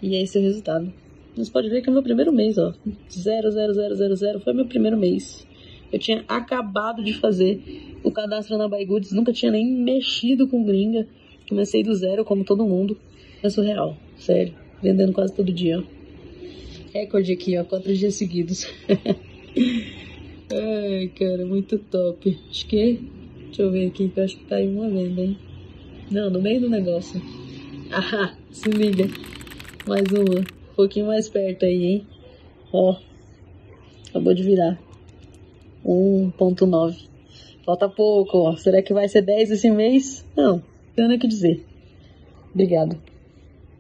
E é esse o resultado. Você pode ver que é meu primeiro mês, ó. 00000 foi meu primeiro mês. Eu tinha acabado de fazer o cadastro na Goods, nunca tinha nem mexido com gringa. Comecei do zero, como todo mundo. É surreal, sério. Vendendo quase todo dia, ó. Recorde aqui, ó. Quatro dias seguidos. [laughs] Ai, cara, muito top. Acho que. Deixa eu ver aqui, que eu acho que tá aí uma venda, hein? Não, no meio do negócio. [laughs] Ah, se liga. Mais uma. Um pouquinho mais perto aí, hein? Ó. Acabou de virar. 1.9. Falta pouco, ó. Será que vai ser 10 esse mês? Não, tenho nem o que dizer. Obrigado.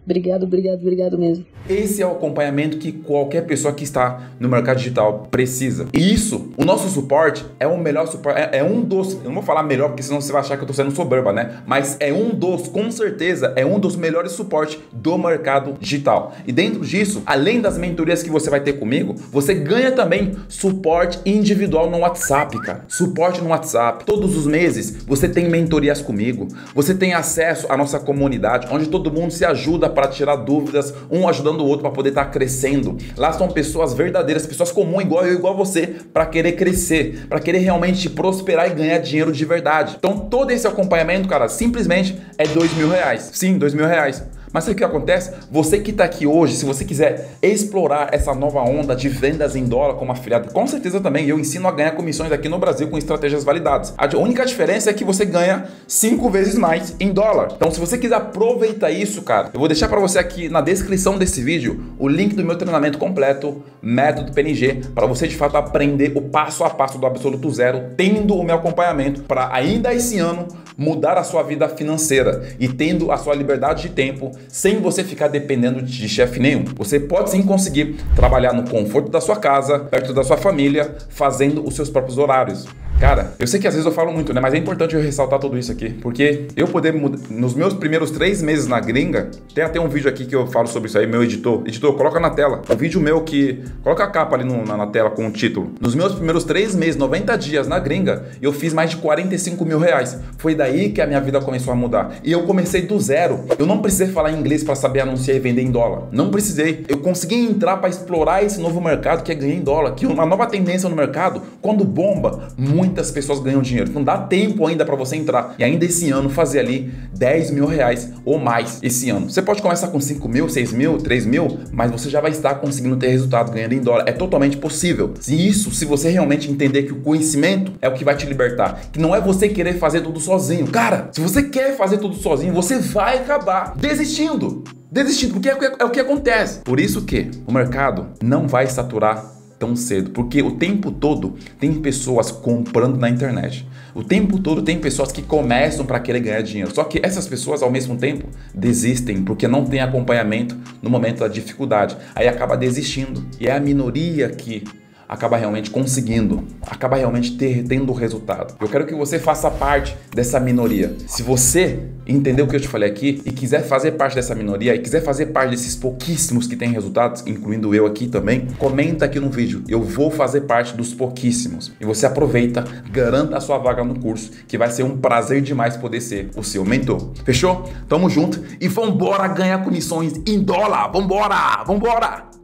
Obrigado, obrigado, obrigado mesmo. Esse é o acompanhamento que qualquer pessoa que está no mercado digital precisa. E isso, o nosso suporte é o melhor suporte, é, é, um dos, eu não vou falar melhor porque senão você vai achar que eu estou sendo soberba, né? Mas é um dos, com certeza, é um dos melhores suportes do mercado digital. E dentro disso, além das mentorias que você vai ter comigo, você ganha também suporte individual no WhatsApp, cara. Suporte no WhatsApp. Todos os meses você tem mentorias comigo. Você tem acesso à nossa comunidade, onde todo mundo se ajuda para tirar dúvidas, um ajudando o outro para poder estar tá crescendo. Lá são pessoas verdadeiras, pessoas comuns, igual eu, igual você, para querer crescer, para querer realmente prosperar e ganhar dinheiro de verdade. Então todo esse acompanhamento, cara, simplesmente é dois mil reais. Sim, dois mil reais. Mas sabe o que acontece? Você que está aqui hoje, se você quiser explorar essa nova onda de vendas em dólar como afiliado, com certeza também eu ensino a ganhar comissões aqui no Brasil com estratégias validadas. A única diferença é que você ganha cinco vezes mais em dólar. Então, se você quiser aproveitar isso, cara, eu vou deixar para você aqui na descrição desse vídeo o link do meu treinamento completo, método PNG, para você de fato aprender o passo a passo do absoluto zero, tendo o meu acompanhamento para ainda esse ano mudar a sua vida financeira e tendo a sua liberdade de tempo sem você ficar dependendo de chefe nenhum. Você pode sim conseguir trabalhar no conforto da sua casa, perto da sua família, fazendo os seus próprios horários. Cara, eu sei que às vezes eu falo muito, né? Mas é importante eu ressaltar tudo isso aqui. Porque eu poder. Nos meus primeiros três meses na gringa, tem até um vídeo aqui que eu falo sobre isso aí, meu editor. Editor, coloca na tela. Um vídeo meu que. Coloca a capa ali no, na, na, tela com o título. Nos meus primeiros três meses, 90 dias na gringa, eu fiz mais de 45 mil reais. Foi daí que a minha vida começou a mudar. E eu comecei do zero. Eu não precisei falar inglês para saber anunciar e vender em dólar. Não precisei. Eu consegui entrar para explorar esse novo mercado que é ganhar em dólar. Que uma nova tendência no mercado, quando bomba, muito muitas pessoas ganham dinheiro. Não dá tempo ainda para você entrar e ainda esse ano fazer ali 10 mil reais ou mais esse ano. Você pode começar com 5 mil, 6 mil, 3 mil, mas você já vai estar conseguindo ter resultado ganhando em dólar. É totalmente possível. Se isso, se você realmente entender que o conhecimento é o que vai te libertar, que não é você querer fazer tudo sozinho. Cara, se você quer fazer tudo sozinho, você vai acabar desistindo. Desistindo, porque é, é o que acontece. Por isso que o mercado não vai saturar tão cedo, porque o tempo todo tem pessoas comprando na internet. O tempo todo tem pessoas que começam para querer ganhar dinheiro. Só que essas pessoas ao mesmo tempo desistem porque não tem acompanhamento no momento da dificuldade. Aí acaba desistindo. E é a minoria que acaba realmente conseguindo, acaba realmente ter, tendo resultado. Eu quero que você faça parte dessa minoria. Se você entendeu o que eu te falei aqui e quiser fazer parte dessa minoria e quiser fazer parte desses pouquíssimos que têm resultados, incluindo eu aqui também, comenta aqui no vídeo. Eu vou fazer parte dos pouquíssimos. E você aproveita, garanta a sua vaga no curso, que vai ser um prazer demais poder ser o seu mentor. Fechou? Tamo junto e vambora ganhar comissões em dólar. Vambora! Vambora!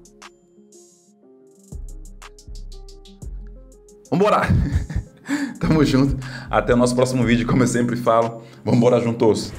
Vambora! [laughs] Tamo junto. Até o nosso próximo vídeo, como eu sempre falo. Vambora juntos!